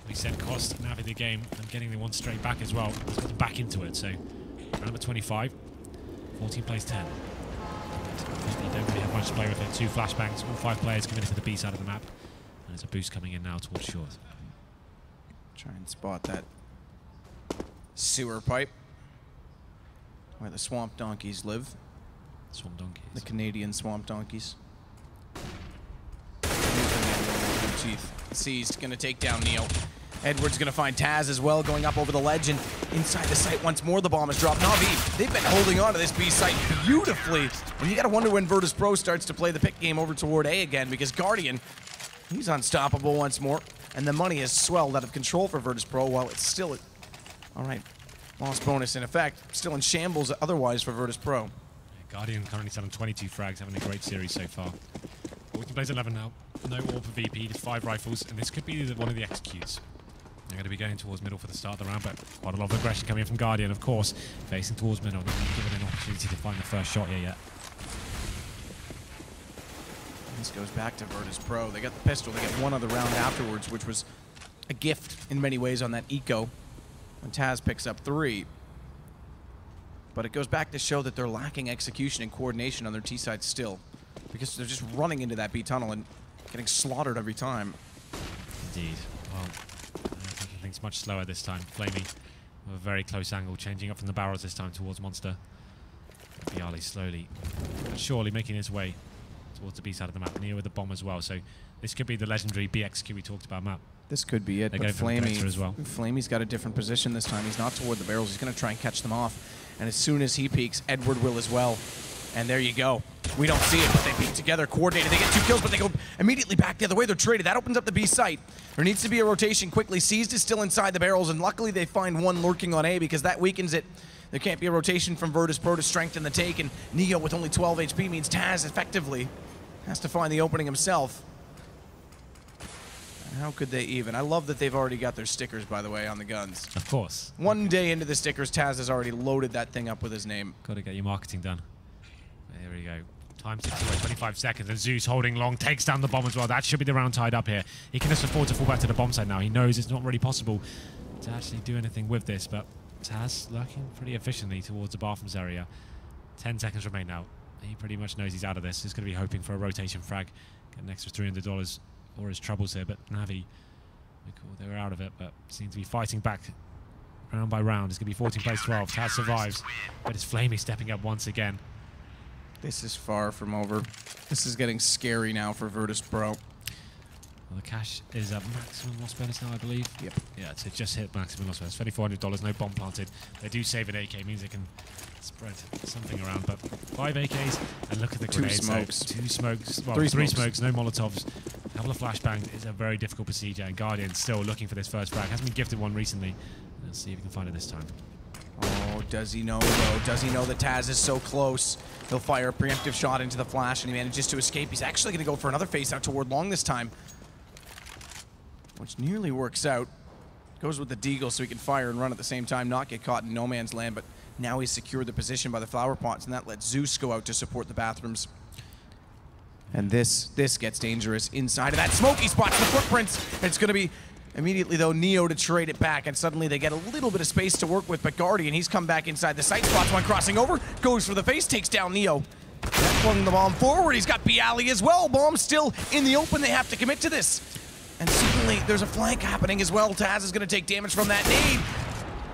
We said cost Navi the game and getting the one straight back as well. He's got them back into it. So number 25, 14 plays 10. They don't really have much to play with it. Two flashbangs, all five players coming into the B side of the map. And there's a boost coming in now towards short. Try and spot that sewer pipe where the swamp donkeys live. Swamp donkeys. The. Canadian swamp donkeys. Teeth. Seized, gonna take down Neil. Edwards gonna find Taz as well, going up over the ledge and inside the site once more. The bomb is dropped. Navi, they've been holding on to this B site beautifully. And you gotta wonder when Virtus Pro starts to play the pick game over toward A again because Guardian, he's unstoppable once more. And the money has swelled out of control for Virtus Pro while it's still. All right, lost bonus in effect. Still in shambles otherwise for Virtus Pro. Guardian currently selling 22 frags, having a great series so far. Walking plays 11 now. No AWP for VP, just five rifles, and this could be the- one of the executes. They're going to be going towards middle for the start of the round, but quite a lot of aggression coming in from Guardian, of course. Facing towards middle, not given an opportunity to find the first shot here yet. Goes back to Virtus Pro. They got the pistol. They get one other round afterwards, which was a gift in many ways on that eco. When Taz picks up three. But it goes back to show that they're lacking execution and coordination on their T side still. Because they're just running into that B tunnel and getting slaughtered every time. Indeed. Well, things much slower this time. Flamie with a very close angle, changing up from the barrels this time towards Monster. byali slowly but surely making his way towards the B side of the map, near with the bomb as well. So this could be the legendary BXQ we talked about map. This could be it. They're but Flamie, as well. Flamie's got a different position this time. He's not toward the barrels. He's going to try and catch them off. And as soon as he peeks, Edward will as well. And there you go. We don't see it, but they peek together, coordinated. They get two kills, but they go immediately back the other way. They're traded. That opens up the B site. There needs to be a rotation quickly. Seized is still inside the barrels, and luckily they find one lurking on A because that weakens it. There can't be a rotation from Virtus Pro to strengthen the take, and Neo with only 12 HP means Taz effectively has to find the opening himself. How could they even? I love that they've already got their stickers, by the way, on the guns. Of course. One day into the stickers, Taz has already loaded that thing up with his name. Got to get your marketing done. There we go. Time to 25 seconds, and Zeus holding long takes down the bomb as well. That should be the round tied up here. He can just afford to fall back to the bomb side now. He knows it's not really possible to actually do anything with this, but Taz lurking pretty efficiently towards the bathrooms area. 10 seconds remain now. He pretty much knows he's out of this. He's going to be hoping for a rotation frag, get an extra $300 or his troubles here, but Navi, they were out of it, but seem to be fighting back round by round. It's going to be 14 plays 12. Taz survives, but it's Flamie stepping up once again. This is far from over. This is getting scary now for Virtus Pro. Well, the cash is a maximum loss bonus now, I believe. Yep. Yeah, it's just hit maximum loss bonus. $2,400, no bomb planted. They do save an AK, means they can spread something around. But five AKs, and look at the Two grenades. smokes. Two smokes. Well, Three three, smokes. smokes. no Molotovs. A couple of flashbangs is a very difficult procedure, and Guardian still looking for this first frag. Hasn't been gifted one recently. Let's see if he can find it this time. Oh, does he know though? Does he know that Taz is so close? He'll fire a preemptive shot into the flash and he manages to escape. He's actually going to go for another face out toward long this time. Which nearly works out. Goes with the Deagle so he can fire and run at the same time, not get caught in no man's land, but now he's secured the position by the flower pots and that lets Zeus go out to support the bathrooms. And this this gets dangerous inside of that smoky spots the footprints. It's going to be immediately though Neo to trade it back, and suddenly they get a little bit of space to work with. But Guardian, he's come back inside the sight spots. One crossing over, goes for the face, takes down Neo. Flung the bomb forward. He's got byali as well. Bomb still in the open. They have to commit to this. And suddenly there's a flank happening as well. Taz is going to take damage from that nade.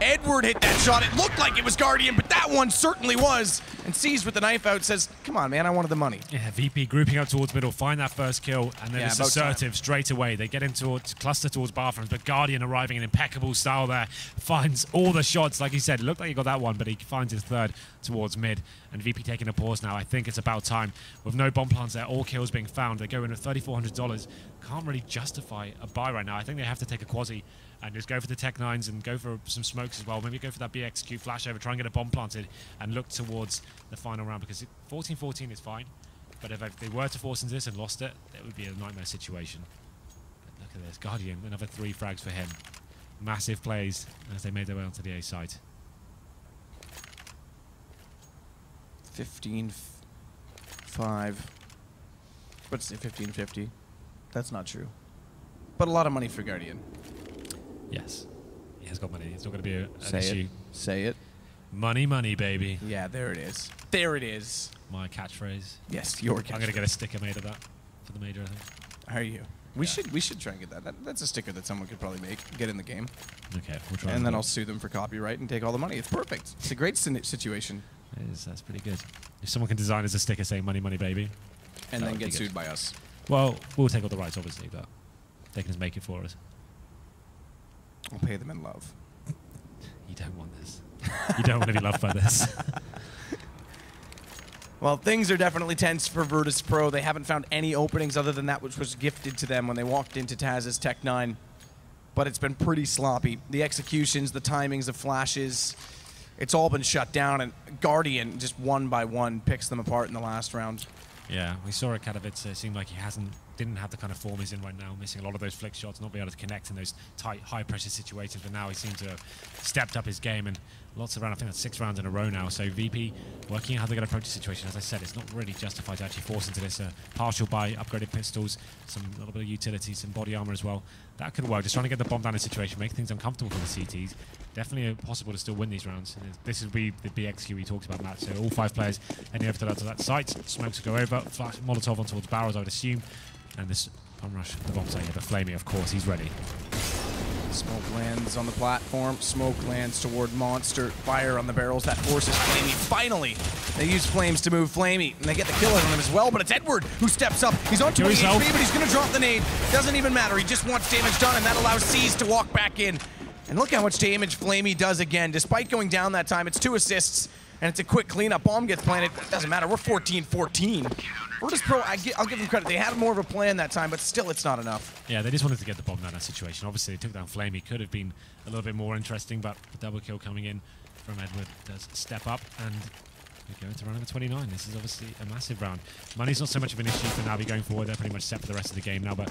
Edward hit that shot. It looked like it was Guardian, but that one certainly was. And sees with the knife out says, come on, man, I wanted the money. Yeah, VP grouping up towards middle, find that first kill, and then Yeah, it's about time. assertive straight away. They get into cluster towards bathrooms, but Guardian arriving in impeccable style there, finds all the shots. Like he said, it looked like he got that one, but he finds his third towards mid. And VP taking a pause now. I think it's about time. With no bomb plants there, all kills being found. They go in at $3,400. Can't really justify a buy right now. I think they have to take a quasi and just go for the Tech 9s and go for some smokes as well. Maybe go for that BXQ flash over, try and get a bomb planted and look towards the final round because 14-14 is fine. But if they were to force into this and lost it, it would be a nightmare situation. But look at this. Guardian, another three frags for him. Massive plays as they made their way onto the A side. 15 5. Let's 15 50. That's not true. But a lot of money for Guardian. Yes. He has got money. It's not going to be a, an Say issue. it. Say it. Money, money, baby. Yeah, there it is. There it is. My catchphrase. Yes, your catchphrase. I'm going to get a sticker made of that for the major, I think. Are you? We Yeah. should we should try and get that. that. That's a sticker that someone could probably make, get in the game, Okay, we'll try. and then. I'll sue them for copyright and take all the money. It's perfect. It's a great situation, It is, that's pretty good. If someone can design as a sticker saying money, money, baby. and then get sued by us. Well, we'll take all the rights, obviously, but they can just make it for us. I'll pay them in love. You don't want this. you don't want to be loved by this. Well, things are definitely tense for Virtus Pro. They haven't found any openings other than that which was gifted to them when they walked into Taz's Tech 9. But it's been pretty sloppy. The executions, the timings of flashes, it's all been shut down, and Guardian, just one by one, picks them apart in the last round. yeah, we saw it. Katowice. It seemed like he hasn't, didn't have the kind of form he's in right now, missing a lot of those flick shots, not being able to connect in those tight, high pressure situations. But now he seems to have stepped up his game and lots of rounds. I think that's six rounds in a row now. So VP working out how they're going to approach the situation. As I said, it's not really justified to actually force into this. Uh, partial buy, upgraded pistols, some a little bit of utility, some body armor as well. That could work. Just trying to get the bomb down in situation, make things uncomfortable for the CTs. Definitely possible to still win these rounds. And this would be the BXQ we talked about, Matt. So all five players heading over to that, to that site. Smokes will go over. Flash Molotov on towards barrels, I would assume. And this Pump rush the bomb here, but Flamie, of course, he's ready. Smoke lands on the platform. Smoke lands toward Monster. Fire on the barrels. That forces Flamie. Finally, they use flames to move Flamie. And they get the kill on him as well, but it's Edward who steps up. He's on 20 himself. HP, but he's going to drop the nade. Doesn't even matter. He just wants damage done, and that allows C's to walk back in. And look how much damage Flamie does again. Despite going down that time, it's two assists, and it's a quick cleanup. Bomb gets planted. It Doesn't matter. We're 14-14. Virtus Pro, I will give them credit. They had more of a plan that time, but still, it's not enough. Yeah, they just wanted to get the bomb down that situation. Obviously, they took down Flamie. Could have been a little bit more interesting, but the double kill coming in from Edward does step up, and we go into round number 29. This is obviously a massive round. Money's not so much of an issue for Navi going forward. They're pretty much set for the rest of the game now, but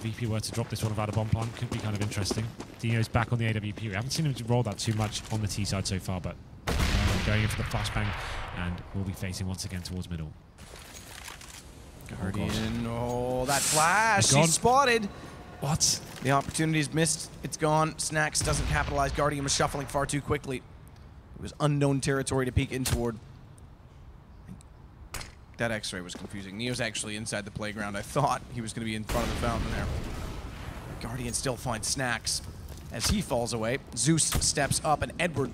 VP were to drop this one without a bomb plant, could be kind of interesting. Dino's back on the AWP. We haven't seen him roll that too much on the T side so far, but uh, going in for the flashbang, and we'll be facing once again towards middle. Guardian, oh, that flash, he's spotted. What? The opportunity's missed, it's gone. Snax doesn't capitalize. Guardian was shuffling far too quickly. It was unknown territory to peek in toward. That x-ray was confusing. Neo's actually inside the playground. I thought he was going to be in front of the fountain there. Guardian still finds Snax. As he falls away, Zeus steps up and Edward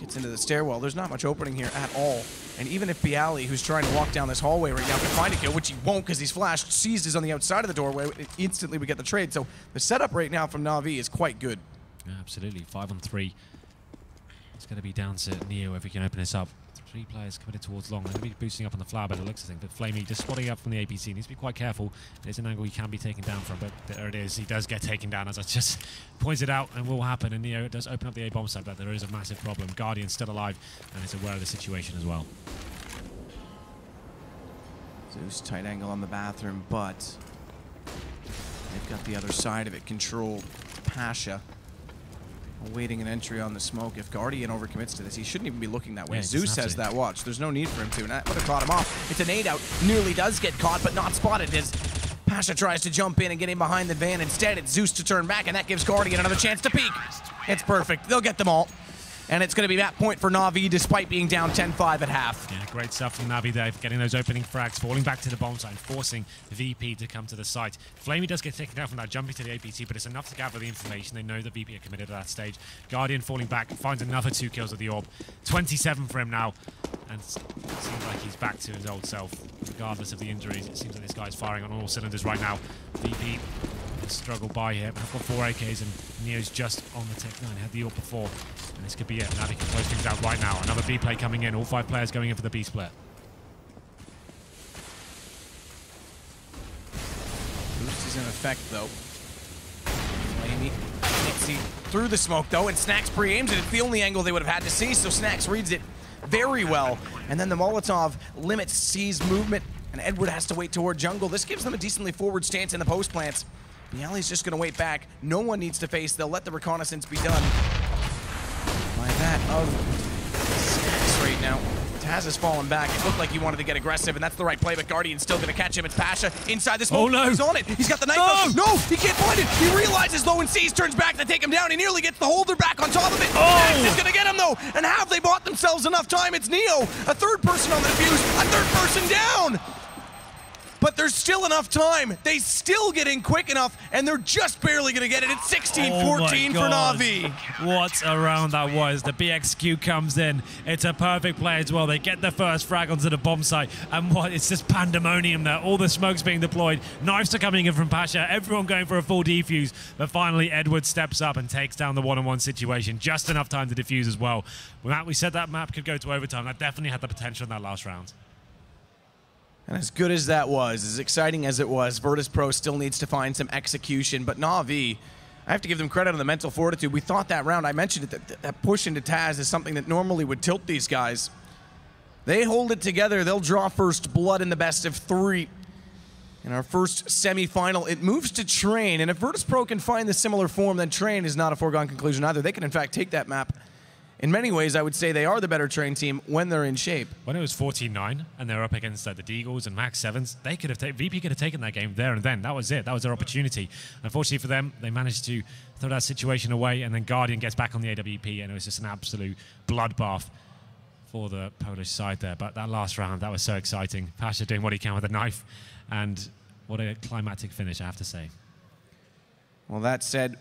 gets into the stairwell. There's not much opening here at all. And even if Byali, who's trying to walk down this hallway right now, can find a kill, which he won't because he's flashed, seized is on the outside of the doorway, instantly we get the trade. So the setup right now from Na'Vi is quite good. Absolutely. Five on three. It's going to be down to Neo if we can open this up. Three players committed towards long. They're going to be boosting up on the flower by the looks of things. But Flamie just spotting up from the APC. Needs to be quite careful. There's an angle he can be taken down from, but there it is. He does get taken down, as I just pointed out, and will happen. And Neo does open up the A-bomb site, but there is a massive problem. Guardian's still alive and is aware of the situation as well. Zeus tight angle on the bathroom, but they've got the other side of it controlled. Pasha awaiting an entry on the smoke. If Guardian overcommits to this, he shouldn't even be looking that way. Yeah, Zeus has to. that watch. There's no need for him to, and that would have caught him off. It's an eight out. Nearly does get caught, but not spotted as Pasha tries to jump in and get in behind the van. Instead, it's Zeus to turn back, and that gives Guardian another chance to peek. It's perfect. They'll get them all. And it's going to be that point for Na'Vi despite being down 10-5 at half. Yeah, great stuff from Navi there, getting those opening frags, falling back to the bomb and forcing VP to come to the site. Flamie does get taken down from that, jumping to the APC, but it's enough to gather the information. They know that VP are committed at that stage. Guardian falling back, finds another two kills with the orb. 27 for him now, and seems like he's back to his old self, regardless of the injuries. It seems like this guy's firing on all cylinders right now. VP has struggled by here, I've got four AKs, and Neo's just on the Tech 9, had the orb before. And this could be it. Navi can close things out right now. Another B play coming in. All five players going in for the B split. Boost is in effect, though. Flamie see through the smoke, though, and Snax pre-aims it. It's the only angle they would have had to see, so Snax reads it very well. And then the Molotov limits C's movement, and Edward has to wait toward jungle. This gives them a decently forward stance in the post plants. Byali's just going to wait back. No one needs to face. They'll let the reconnaissance be done. That of right now. Taz has fallen back. It looked like he wanted to get aggressive, and that's the right play, but Guardian's still going to catch him. It's Pasha inside this. Oh, no. He's on it. He's got the knife. No. No, he can't find it. He realizes low and sees, turns back to take him down. He nearly gets the holder back on top of it. Oh. Snax is going to get him, though. And have they bought themselves enough time? It's Neo. A third person on the defuse. A third person down. But there's still enough time. They still get in quick enough, and they're just barely going to get it. It's 16-14 Oh for Na'Vi. What a round that was. The BXQ comes in. It's a perfect play as well. They get the first frag onto the bomb site. And what? It's just pandemonium there. All the smoke's being deployed. Knives are coming in from Pasha. Everyone going for a full defuse. But finally, Edward steps up and takes down the one-on-one situation. Just enough time to defuse as well. Matt, we said that map could go to overtime. That definitely had the potential in that last round. And as good as that was, as exciting as it was, Virtus Pro still needs to find some execution. But Na'Vi, I have to give them credit on the mental fortitude. We thought that round, I mentioned it, that, that push into Taz is something that normally would tilt these guys. They hold it together. They'll draw first blood in the best of three. In our first semi-final, it moves to Train, and if Virtus Pro can find the similar form, then Train is not a foregone conclusion either. They can, in fact, take that map. In many ways, I would say they are the better Train team when they're in shape. When it was 14-9 and they were up against like, the Deagles and MAG Sevens, they could have VP could have taken that game there and then. That was it. That was their opportunity. Unfortunately for them, they managed to throw that situation away, and then Guardian gets back on the AWP, and it was just an absolute bloodbath for the Polish side there. But that last round, that was so exciting. Pasha doing what he can with a knife, and what a climactic finish, I have to say. Well, that said,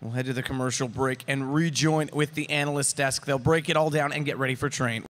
we'll head to the commercial break and rejoin with the analyst desk. They'll break it all down and get ready for train.